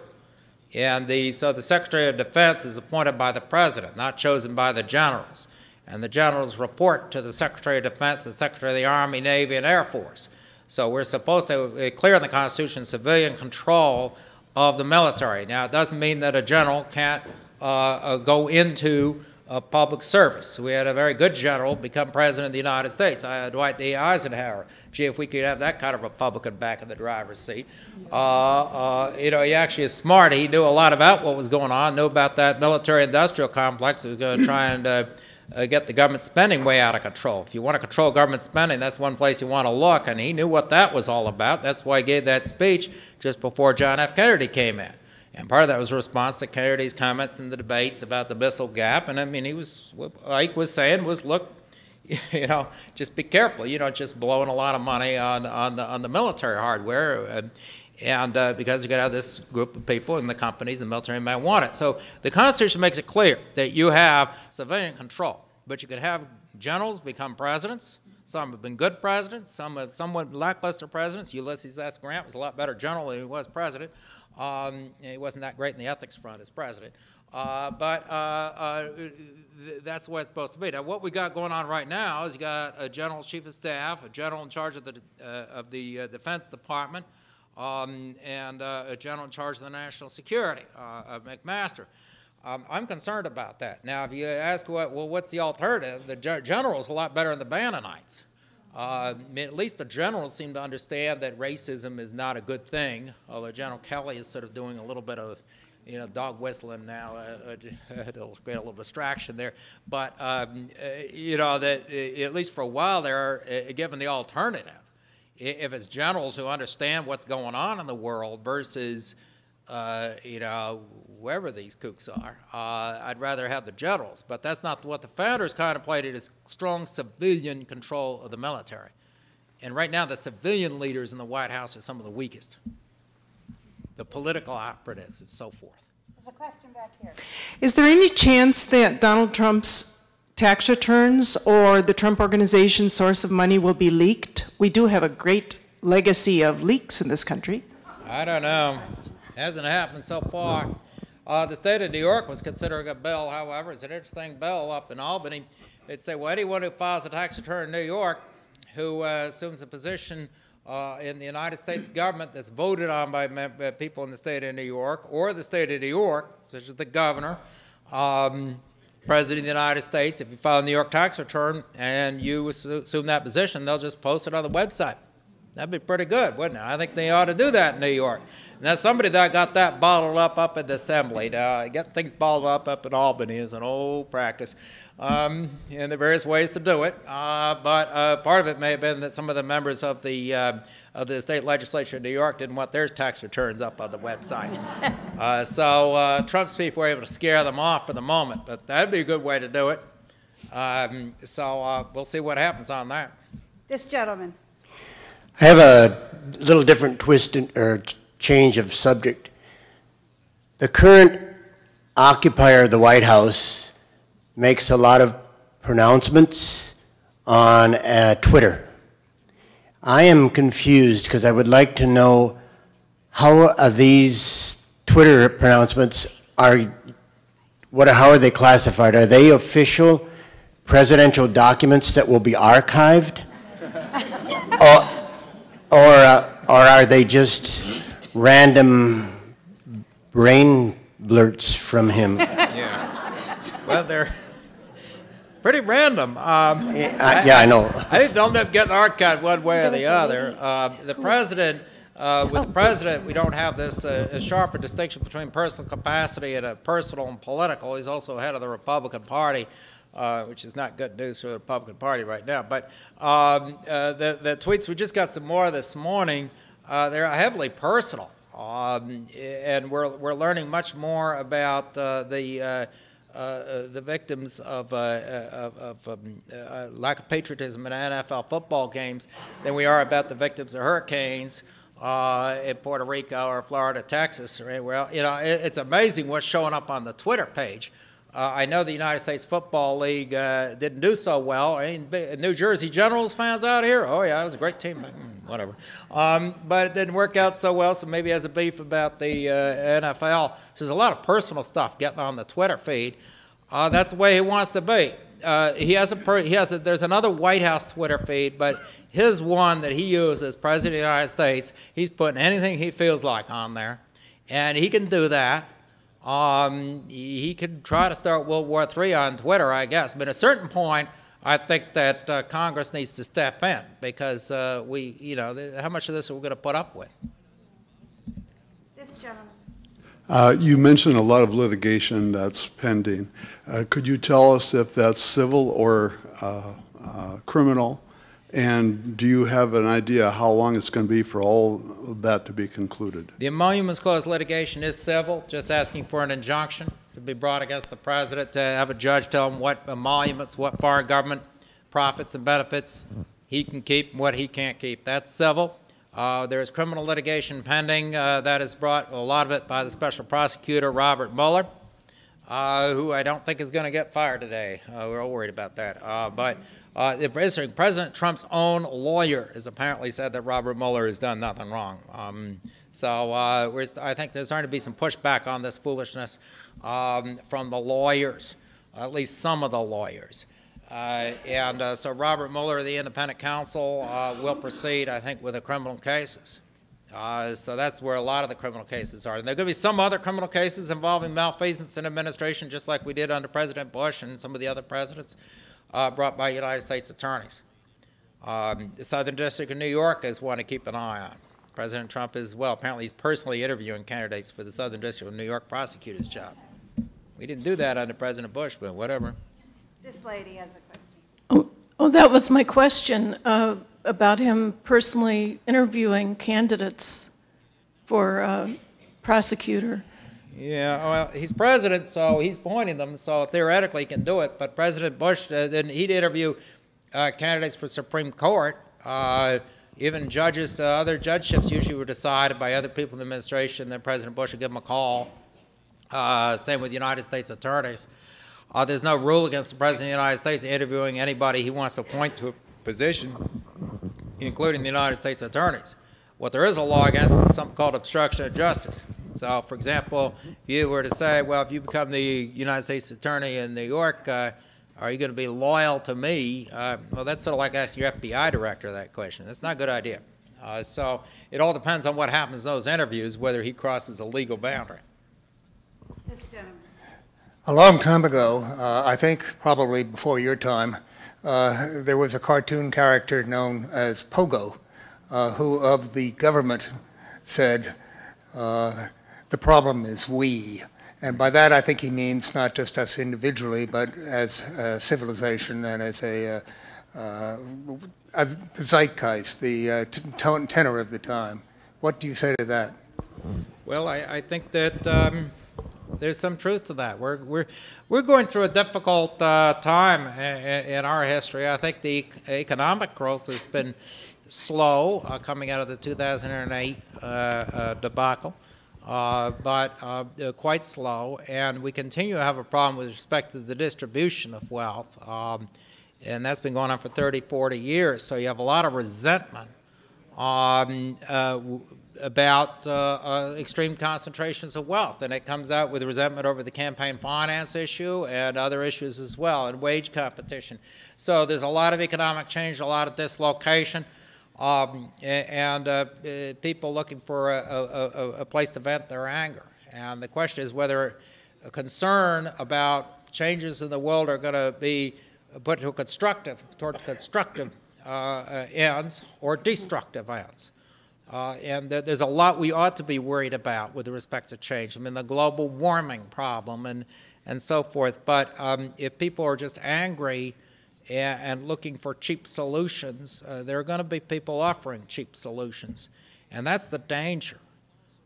And the, so the Secretary of Defense is appointed by the President, not chosen by the generals. And the generals report to the Secretary of Defense, the Secretary of the Army, Navy, and Air Force. So we're supposed to uh, clear in the Constitution civilian control of the military. Now, it doesn't mean that a general can't uh, uh, go into of public service. We had a very good general become president of the United States, uh, Dwight D. Eisenhower. Gee, if we could have that kind of Republican back in the driver's seat. Uh, uh, you know, he actually is smart. He knew a lot about what was going on, knew about that military-industrial complex that was going to try and uh, uh, get the government spending way out of control. If you want to control government spending, that's one place you want to look, and he knew what that was all about. That's why he gave that speech just before John F. Kennedy came in. And part of that was a response to Kennedy's comments in the debates about the missile gap. And I mean, he was, what Ike was saying was, look, you know, just be careful. You know, just blowing a lot of money on, on, the, on the military hardware. And, and uh, because you're going to have this group of people and the companies, the military might want it. So the Constitution makes it clear that you have civilian control, but you could have generals become presidents. Some have been good presidents. Some have somewhat lackluster presidents. Ulysses S. Grant was a lot better general than he was president. Um, he wasn't that great in the ethics front as president. Uh, but uh, uh, that's the way it's supposed to be. Now, what we got going on right now is you got a general chief of staff, a general in charge of the, uh, of the uh, Defense Department, um, and a general in charge of the national security, McMaster. Um, I'm concerned about that. Now, if you ask, what, well, what's the alternative? The general is a lot better than the Bannonites. Uh, at least the generals seem to understand that racism is not a good thing, although General Kelly is sort of doing a little bit of, you know, dog whistling now. Uh, it'll create a little distraction there. But, um, uh, you know, that at least for a while there, uh, given the alternative, if it's generals who understand what's going on in the world versus, uh, you know, whoever these kooks are. Uh, I'd rather have the generals, but that's not what the founders contemplated is strong civilian control of the military. And right now, the civilian leaders in the White House are some of the weakest. The political operatives and so forth. There's a question back here. Is there any chance that Donald Trump's tax returns or the Trump Organization source of money will be leaked? We do have a great legacy of leaks in this country. I don't know. Hasn't happened so far. Uh, the state of New York was considering a bill, however, it's an interesting bill up in Albany. They'd say, well, anyone who files a tax return in New York who uh, assumes a position uh, in the United States government that's voted on by people in the state of New York or the state of New York, such as the governor, um, president of the United States, if you file a New York tax return and you assume that position, they'll just post it on the website. That'd be pretty good, wouldn't it? I think they ought to do that in New York. Now, somebody that got that bottled up up at the assembly. Now, getting things bottled up up in Albany is an old practice, um, and there are various ways to do it. Uh, but uh, part of it may have been that some of the members of the uh, of the state legislature in New York didn't want their tax returns up on the website. Uh, so uh, Trump's people were able to scare them off for the moment, but that'd be a good way to do it. Um, so uh, we'll see what happens on that. This gentleman. I have a little different twist in, or change of subject. The current occupier of the White House makes a lot of pronouncements on uh, Twitter. I am confused because I would like to know how are these Twitter pronouncements are what how are they classified? Are they official presidential documents that will be archived? or or, uh, or are they just random brain blurts from him. Yeah. Well, they're pretty random. Um, yeah, I, yeah, I know. I don't end up getting archived one way or the other. Uh, the president, uh, with the president, we don't have this uh, sharper distinction between personal capacity and a personal and political. He's also head of the Republican Party. Uh, which is not good news for the Republican Party right now. But um, uh, the, the tweets, we just got some more this morning. Uh, they're heavily personal, um, and we're, we're learning much more about uh, the, uh, uh the victims of, uh, uh, of, of um, lack of patriotism in NFL football games than we are about the victims of hurricanes in Puerto Rico or Florida, Texas. Well, you know, it, it's amazing what's showing up on the Twitter page. Uh, I know the United States Football League uh, didn't do so well. Mean, New Jersey Generals fans out here, oh yeah, it was a great team. Mm, whatever. Um, but it didn't work out so well, so maybe has a beef about the uh, NFL. So there's a lot of personal stuff getting on the Twitter feed. Uh, that's the way he wants to be. Uh, he has a per- he has a, there's another White House Twitter feed, but his one that he uses as president of the United States, he's putting anything he feels like on there, and he can do that. Um, he he could try to start World War III on Twitter, I guess. But at a certain point, I think that uh, Congress needs to step in because uh, we, you know, th- how much of this are we going to put up with? This gentleman. Uh, You mentioned a lot of litigation that's pending. Uh, Could you tell us if that's civil or uh, uh, criminal? And do you have an idea how long it's going to be for all of that to be concluded? The emoluments clause litigation is civil, just asking for an injunction to be brought against the president to have a judge tell him what emoluments, what foreign government profits and benefits he can keep and what he can't keep. That's civil. Uh, there is criminal litigation pending uh, that is brought, a lot of it by the special prosecutor Robert Mueller, uh, who I don't think is going to get fired today. Uh, we're all worried about that. Uh, but uh, President, Trump's own lawyer has apparently said that Robert Mueller has done nothing wrong. Um, so uh, I think there's going to be some pushback on this foolishness um, from the lawyers, at least some of the lawyers. Uh, and uh, so Robert Mueller, the independent counsel, uh, will proceed, I think, with the criminal cases. Uh, so that's where a lot of the criminal cases are. And there are going to be some other criminal cases involving malfeasance in administration, just like we did under President Bush and some of the other presidents, uh, brought by United States attorneys. Um, the Southern District of New York is one to keep an eye on. President Trump as well. Apparently, he's personally interviewing candidates for the Southern District of New York prosecutor's job. We didn't do that under President Bush, but whatever. This lady has a question. Oh, oh, that was my question uh, about him personally interviewing candidates for uh, prosecutor. Yeah, well, he's president, so he's appointing them, so theoretically he can do it. But President Bush, uh, then he'd interview uh, candidates for Supreme Court. Uh, even judges, uh, other judgeships usually were decided by other people in the administration. Then President Bush would give them a call. Uh, same with United States attorneys. Uh, there's no rule against the President of the United States interviewing anybody he wants to appoint to a position, including the United States attorneys. What there is a law against is something called obstruction of justice. So, for example, if you were to say, well, if you become the United States attorney in New York, uh, are you going to be loyal to me? Uh, well, that's sort of like asking your FBI director that question. That's not a good idea. Uh, so it all depends on what happens in those interviews, whether he crosses a legal boundary. This gentleman. A long time ago, uh, I think probably before your time, uh, there was a cartoon character known as Pogo, uh, who of the government said, uh, the problem is we. And by that, I think he means not just us individually, but as a civilization and as a, uh, uh, zeitgeist, the uh, tenor of the time. What do you say to that? Well, I, I think that um, there's some truth to that. We're, we're, we're going through a difficult uh, time in, in, our history. I think the economic growth has been slow uh, coming out of the 2008 uh, uh, debacle. Uh, but uh, quite slow, and we continue to have a problem with respect to the distribution of wealth. Um, and that's been going on for 30, 40 years. So you have a lot of resentment um, uh, about uh, uh, extreme concentrations of wealth. And it comes out with resentment over the campaign finance issue and other issues as well, and wage competition. So there's a lot of economic change, a lot of dislocation. Um, and uh, people looking for a, a, a, place to vent their anger. And the question is whether a concern about changes in the world are going to be put to constructive, toward constructive uh, ends or destructive ends. Uh, and there's a lot we ought to be worried about with respect to change. I mean, the global warming problem and, and so forth. But um, if people are just angry and, looking for cheap solutions, uh, there are going to be people offering cheap solutions. And that's the danger.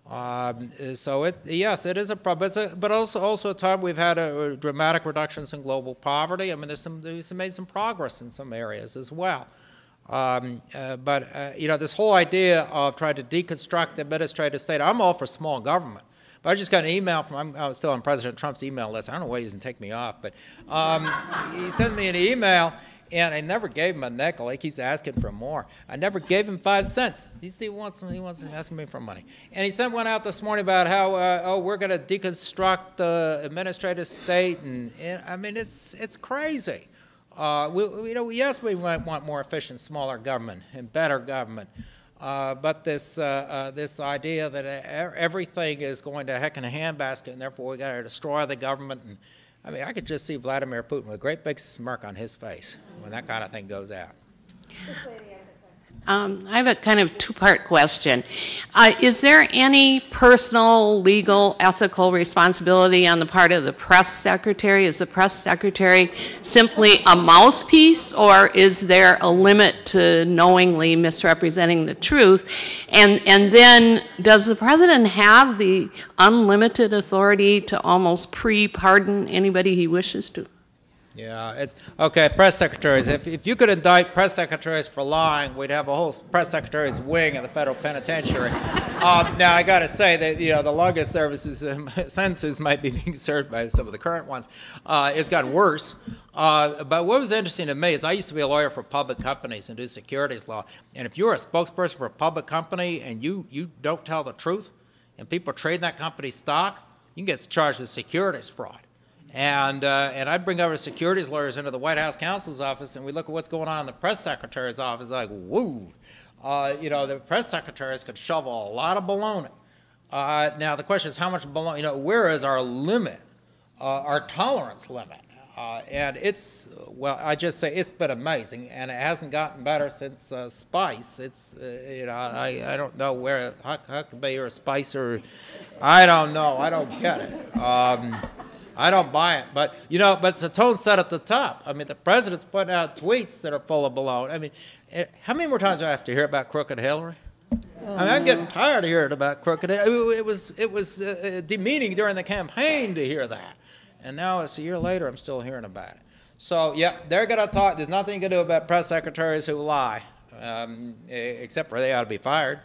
Um, so it, yes, it is a problem, a, but also also a time we've had a, a dramatic reductions in global poverty. I mean, there's some there's made some progress in some areas as well. Um, uh, but uh, you know, this whole idea of trying to deconstruct the administrative state, I'm all for small government. But I just got an email from, I'm, I was still on President Trump's email list. I don't know why he doesn't take me off, but um, he sent me an email, and I never gave him a nickel. He keeps asking for more. I never gave him five cents. He still wants, he wants to ask me for money. And he sent one out this morning about how, uh, oh, we're going to deconstruct the administrative state. And, and, I mean, it's, it's crazy. Uh, we, you know, yes, we might want more efficient, smaller government and better government. Uh, but this, uh, uh, this idea that uh, everything is going to heck in a handbasket and therefore we got to destroy the government. And, I mean, I could just see Vladimir Putin with a great big smirk on his face when that kind of thing goes out. Um, I have a kind of two-part question. Uh, is there any personal, legal, ethical responsibility on the part of the press secretary? Is the press secretary simply a mouthpiece, or is there a limit to knowingly misrepresenting the truth? And, and then, does the president have the unlimited authority to almost pre-pardon anybody he wishes to? Yeah, it's okay. Press secretaries. If, if you could indict press secretaries for lying, we'd have a whole press secretaries wing in the federal penitentiary. Um, now I got to say that you know the longest services um, sentences might be being served by some of the current ones. Uh, it's gotten worse. Uh, but what was interesting to me is I used to be a lawyer for public companies and do securities law. And if you're a spokesperson for a public company and you you don't tell the truth, and people trade that company's stock, you can get charged with securities fraud. And, uh, and I'd bring over securities lawyers into the White House counsel's office, and we look at what's going on in the press secretary's office, like, whoa. Uh, you know, the press secretaries could shovel a lot of baloney. Uh, now, the question is how much baloney, you know, where is our limit, uh, our tolerance limit? Uh, and it's, well, I just say it's been amazing, and it hasn't gotten better since uh, Spice. It's, you know, I, I don't know where, Huckabee or Spice or, I don't know, I don't get it. Um, I don't buy it. But, you know, but it's a tone set at the top. I mean, the president's putting out tweets that are full of baloney. I mean, eh, how many more times do I have to hear about crooked Hillary? I mean, I'm getting tired of hearing about crooked. It was it was uh, demeaning during the campaign to hear that, and now it's a year later. I'm still hearing about it. So yeah, they're going to talk. There's nothing you can do about press secretaries who lie, um, except for they ought to be fired.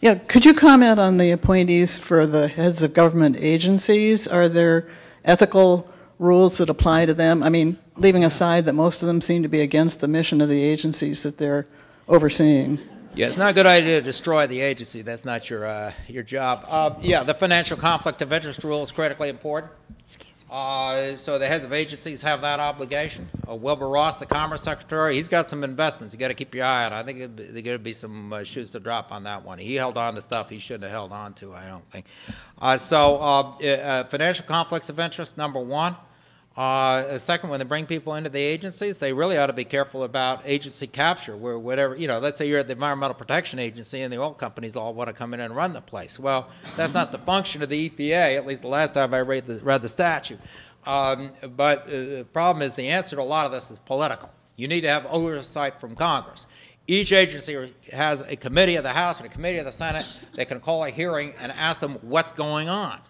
Yeah, could you comment on the appointees for the heads of government agencies? Are there ethical rules that apply to them? I mean, leaving aside that most of them seem to be against the mission of the agencies that they're overseeing. Yeah, it's not a good idea to destroy the agency. That's not your uh, your job. Uh, yeah, the financial conflict of interest rule is critically important. Uh, so the heads of agencies have that obligation. Uh, Wilbur Ross, the Commerce Secretary, he's got some investments. You got to keep your eye on. I think there's going to be some uh, shoes to drop on that one. He held on to stuff he shouldn't have held on to. I don't think. Uh, so uh, uh, financial conflicts of interest, number one. Uh, second, when they bring people into the agencies, they really ought to be careful about agency capture, where whatever, you know, let's say you're at the Environmental Protection Agency and the oil companies all want to come in and run the place. Well, that's not the function of the EPA, at least the last time I read the, read the statute. Um, but uh, the problem is the answer to a lot of this is political. You need to have oversight from Congress. Each agency has a committee of the House and a committee of the Senate that can call a hearing and ask them what's going on.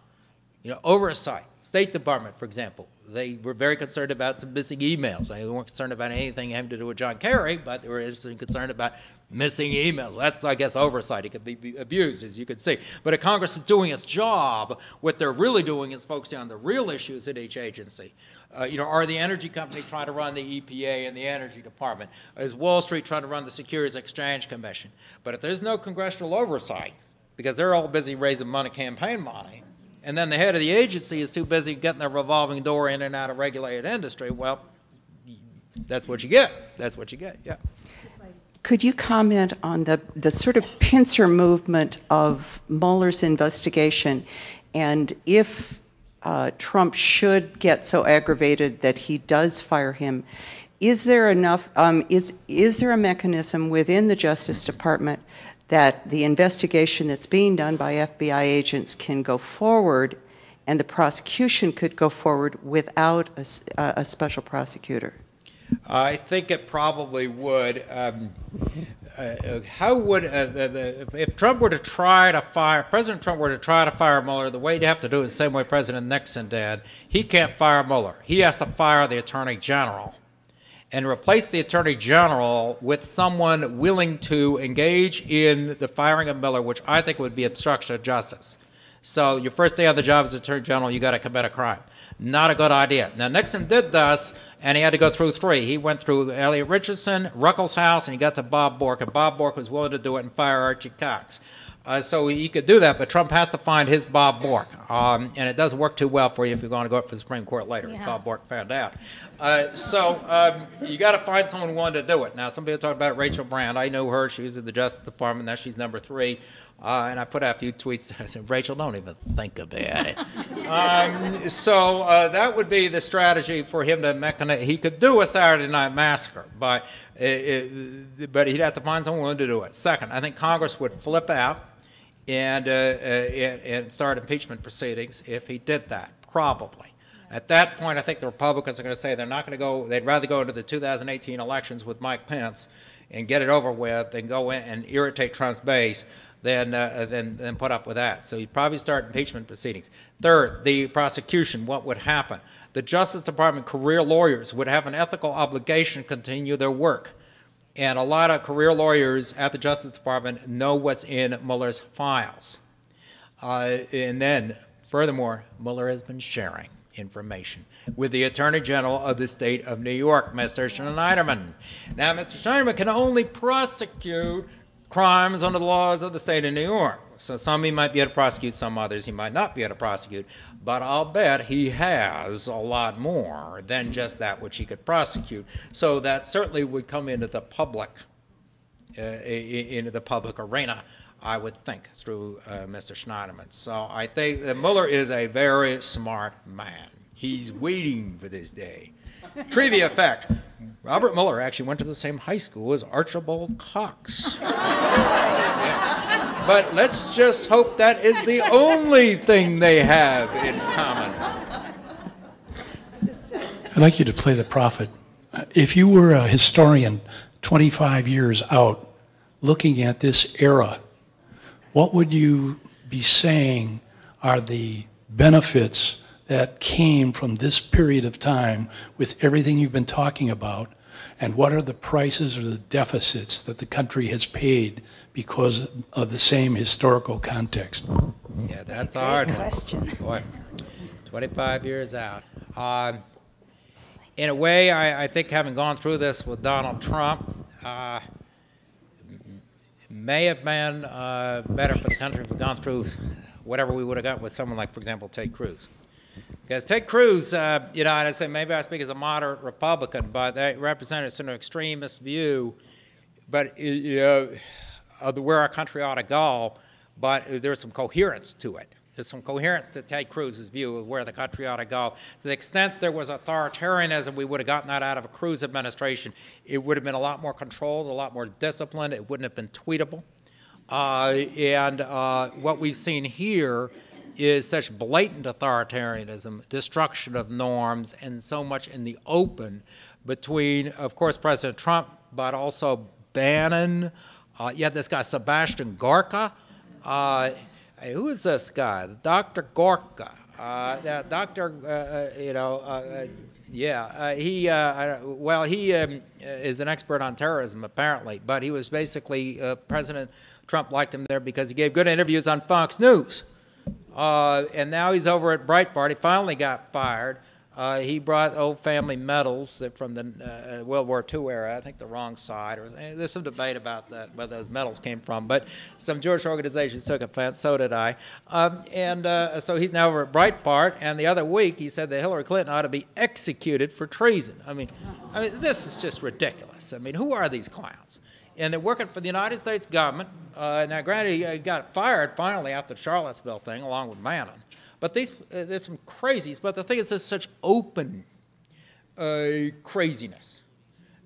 You know, oversight. State Department, for example, they were very concerned about some missing emails. They weren't concerned about anything having to do with John Kerry, but they were interested and concerned about missing emails. That's, I guess, oversight. It could be abused, as you can see. But if Congress is doing its job, what they're really doing is focusing on the real issues in each agency. Uh, you know, are the energy companies trying to run the EPA and the Energy Department? Is Wall Street trying to run the Securities Exchange Commission? But if there's no congressional oversight, because they're all busy raising money, campaign money, and then the head of the agency is too busy getting their revolving door in and out of regulated industry, well, that's what you get. That's what you get, yeah. Could you comment on the, the sort of pincer movement of Mueller's investigation and if uh, Trump should get so aggravated that he does fire him, is there enough, um, is, is there a mechanism within the Justice Department that the investigation that's being done by FBI agents can go forward and the prosecution could go forward without a, a special prosecutor? I think it probably would. Um, uh, how would, uh, if Trump were to try to fire, President Trump were to try to fire Mueller, the way you have to do it the same way President Nixon did, he can't fire Mueller. He has to fire the Attorney General and replace the Attorney General with someone willing to engage in the firing of Mueller, which I think would be obstruction of justice. So your first day on the job as Attorney General, you got to commit a crime. Not a good idea. Now Nixon did this, and he had to go through three. He went through Elliot Richardson, Ruckelshaus, and he got to Bob Bork, and Bob Bork was willing to do it and fire Archie Cox. Uh, so he could do that, but Trump has to find his Bob Bork. Um, and it doesn't work too well for you if you're going to go up for the Supreme Court later, as Bob Bork found out. Uh, so um, you got to find someone who wanted to do it. Now, some people talk about Rachel Brand. I know her. She was in the Justice Department. Now she's number three. Uh, and I put out a few tweets. I said, Rachel, don't even think about it. um, so uh, that would be the strategy for him to mechanize. He could do a Saturday Night Massacre, but it, it, but he'd have to find someone willing to do it. Second, I think Congress would flip out and, uh, uh, and, and start impeachment proceedings if he did that, probably. At that point, I think the Republicans are going to say they're not going to go, they'd rather go into the 2018 elections with Mike Pence and get it over with than go in and irritate Trump's base than, uh, than, than put up with that. So you'd probably start impeachment proceedings. Third, the prosecution, what would happen? The Justice Department career lawyers would have an ethical obligation to continue their work. And a lot of career lawyers at the Justice Department know what's in Mueller's files. Uh, and then, furthermore, Mueller has been sharing information with the Attorney General of the state of New York, Mr. Schneiderman. Now, Mr. Schneiderman can only prosecute crimes under the laws of the state of New York. So some he might be able to prosecute, some others he might not be able to prosecute. But I'll bet he has a lot more than just that which he could prosecute. So that certainly would come into the public, uh, into the public arena, I would think, through uh, Mr. Schneiderman. So I think that Mueller is a very smart man. He's waiting for this day. Trivia fact, Robert Mueller actually went to the same high school as Archibald Cox. But let's just hope that is the only thing they have in common. I'd like you to play the prophet. If you were a historian 25 years out looking at this era, what would you be saying are the benefits that came from this period of time with everything you've been talking about? And what are the prices or the deficits that the country has paid because of the same historical context? Yeah, that's a hard question. Boy, 25 years out. Um, in a way, I, I, think having gone through this with Donald Trump, uh, may have been uh, better for the country if we'd gone through whatever we would have got with someone like, for example, Ted Cruz. Because Ted Cruz, uh, you know, and I say maybe I speak as a moderate Republican, but they represent an extremist view, but you know, of where our country ought to go. But there's some coherence to it. There's some coherence to Ted Cruz's view of where the country ought to go. To the extent there was authoritarianism, we would have gotten that out of a Cruz administration. It would have been a lot more controlled, a lot more disciplined. It wouldn't have been tweetable. Uh, and uh, what we've seen here is such blatant authoritarianism, destruction of norms, and so much in the open between, of course, President Trump, but also Bannon. Uh, you this guy, Sebastian Gorka. Uh, who is this guy? Dr. Gorka. Uh, Dr. Uh, uh, you know, uh, yeah, he, well, he um, is an expert on terrorism, apparently, but he was basically, President Trump liked him there because he gave good interviews on Fox News. Uh, and now he's over at Breitbart. He finally got fired. Uh, he brought old family medals from the uh, World War II era. I think the wrong side. Or, eh, there's some debate about that, where those medals came from. But some Jewish organizations took offense. So did I. Um, and uh, so he's now over at Breitbart. And the other week he said that Hillary Clinton ought to be executed for treason. I mean, I mean, this is just ridiculous. I mean, who are these clowns? And they're working for the United States government. Uh, now, granted, he got fired finally after the Charlottesville thing, along with Bannon. But these, uh, there's some crazies. But the thing is, there's such open uh, craziness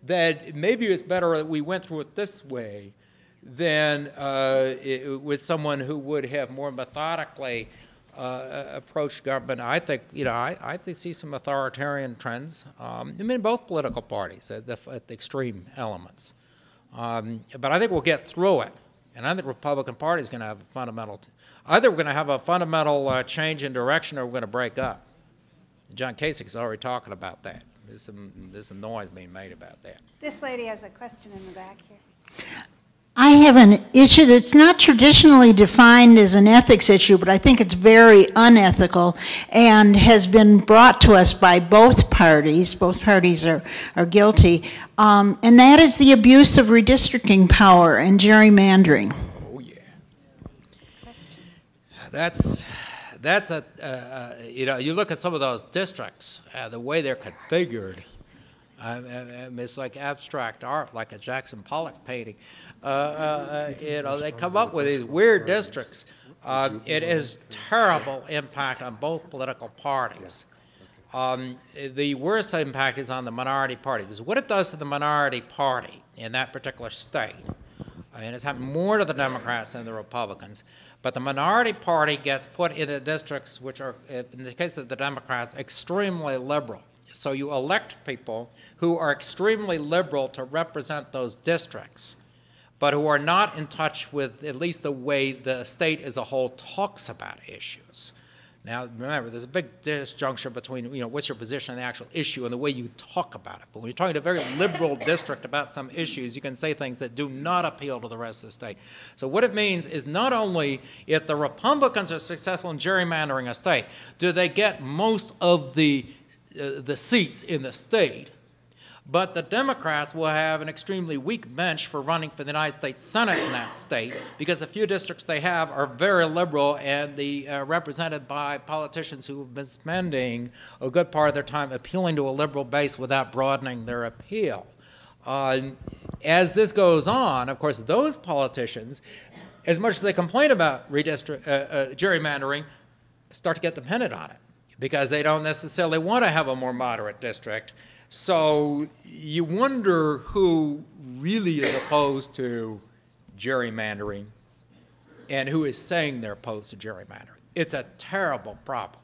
that maybe it's better that we went through it this way than uh, it, with someone who would have more methodically uh, approached government. I think, you know, I, I see some authoritarian trends. Um, I mean, both political parties at the, at the extreme elements. Um, but I think we'll get through it. And I think the Republican Party is going to have a fundamental, either we're going to have a fundamental uh, change in direction or we're going to break up. John Kasich is already talking about that. There's some, there's some noise being made about that. This lady has a question in the back here. I have an issue that's not traditionally defined as an ethics issue, but I think it's very unethical and has been brought to us by both parties. Both parties are, are guilty. Um, and that is the abuse of redistricting power and gerrymandering. Oh, yeah. That's that's a uh, uh, you know you look at some of those districts, uh, the way they're configured. it's like abstract art, like a Jackson Pollock painting. Uh, uh, you know, they come up with these weird districts. It has terrible impact on both political parties. Um, the worst impact is on the minority party because what it does to the minority party in that particular state, and it's happened more to the Democrats than the Republicans, but the minority party gets put into districts which are, in the case of the Democrats, extremely liberal. So you elect people who are extremely liberal to represent those districts, but who are not in touch with at least the way the state as a whole talks about issues. Now, remember, there's a big disjuncture between, you know, what's your position on the actual issue and the way you talk about it. But when you're talking to a very liberal district about some issues, you can say things that do not appeal to the rest of the state. So what it means is not only if the Republicans are successful in gerrymandering a state, do they get most of the, uh, the seats in the state, but the Democrats will have an extremely weak bench for running for the United States Senate in that state because the few districts they have are very liberal and the uh, represented by politicians who have been spending a good part of their time appealing to a liberal base without broadening their appeal. Uh, as this goes on, of course, those politicians, as much as they complain about uh, uh, gerrymandering, start to get dependent on it because they don't necessarily want to have a more moderate district. So you wonder who really is opposed to gerrymandering and who is saying they're opposed to gerrymandering. It's a terrible problem.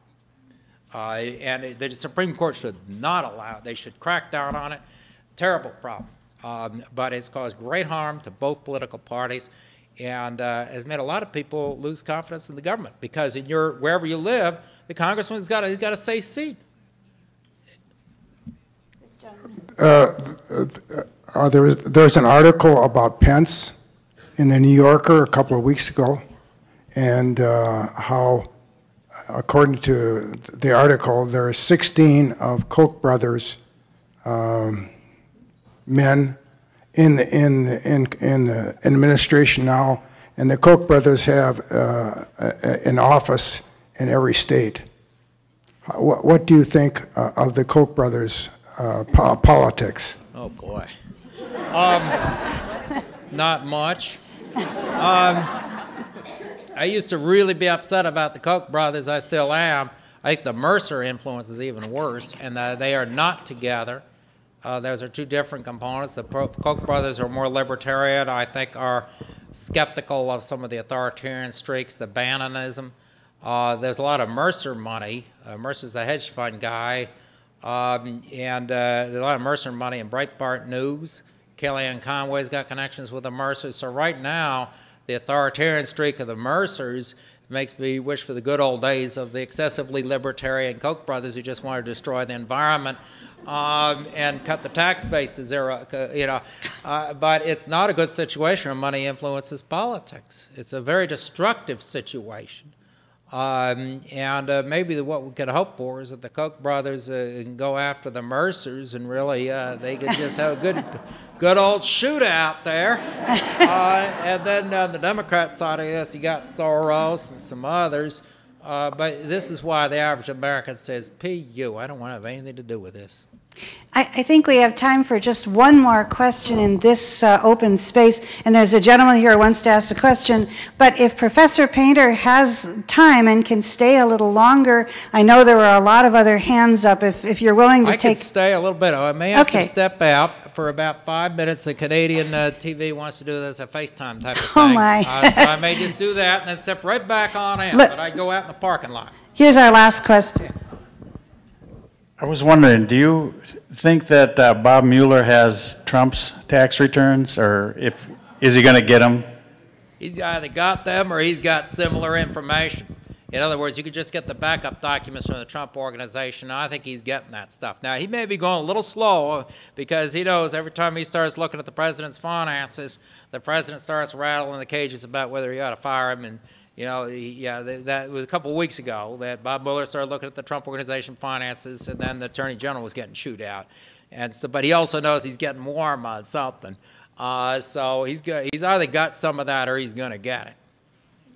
Uh, and it, the Supreme Court should not allow, it. they should crack down on it. Terrible problem. Um, but it's caused great harm to both political parties and uh, has made a lot of people lose confidence in the government because in your, wherever you live, the congressman's got a, he's got a safe seat. Uh, uh, there was there's an article about Pence in the New Yorker a couple of weeks ago, and uh, how, according to the article, there are 16 of Koch brothers um, men in the in the, in in the administration now, and the Koch brothers have uh, an office in every state. What, what do you think uh, of the Koch brothers uh, po politics? Oh boy, um, not much. Um, I used to really be upset about the Koch brothers. I still am. I think the Mercer influence is even worse, and they are not together. Uh, those are two different components. The Koch brothers are more libertarian. I think are skeptical of some of the authoritarian streaks, the Bannonism. Uh, there's a lot of Mercer money. Uh, Mercer's a hedge fund guy um, and uh, a lot of Mercer money in Breitbart News. Kellyanne Conway's got connections with the Mercers. So right now, the authoritarian streak of the Mercers makes me wish for the good old days of the excessively libertarian Koch brothers who just want to destroy the environment um, and cut the tax base to zero. Uh, you know, uh, but it's not a good situation when money influences politics. It's a very destructive situation. Um, and uh, maybe the, what we could hope for is that the Koch brothers uh, can go after the Mercers and really uh, they could just have a good, good old shootout there. Uh, and then on the Democrat side, I guess you got Soros and some others. Uh, but this is why the average American says, "Pu, I don't want to have anything to do with this." I, I, think we have time for just one more question in this uh, open space. And there's a gentleman here who wants to ask a question. But if Professor Painter has time and can stay a little longer, I know there are a lot of other hands up. If, if you're willing to I take. I stay a little bit. I may have okay. to step out for about five minutes. The Canadian uh, TV wants to do this a FaceTime type of oh, thing. Oh, my. uh, so I may just do that and then step right back on in. Look, but I go out in the parking lot. Here's our last question. I was wondering, do you think that uh, Bob Mueller has Trump's tax returns, or if is he going to get them? He's either got them or he's got similar information. In other words, you could just get the backup documents from the Trump organization. I think he's getting that stuff. Now, he may be going a little slow because he knows every time he starts looking at the president's finances, the president starts rattling the cages about whether he ought to fire him and you know, yeah, that was a couple of weeks ago that Bob Mueller started looking at the Trump organization finances, and then the attorney general was getting chewed out, and so, but he also knows he's getting warm on something, uh, so he's he's either got some of that or he's going to get it.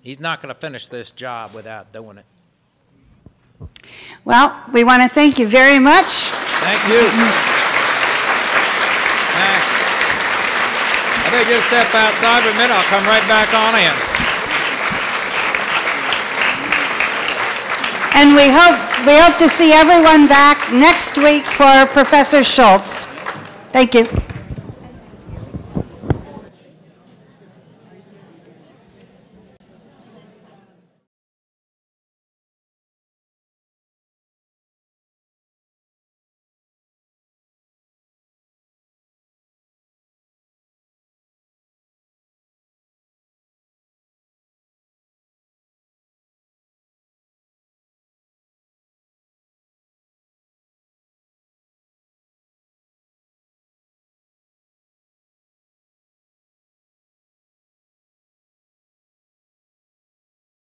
He's not going to finish this job without doing it. Well, we want to thank you very much. Thank you. Mm-hmm. Thanks. I may just step outside for a minute. I'll come right back on in. And we hope, we hope to see everyone back next week for Professor Schultz. Thank you.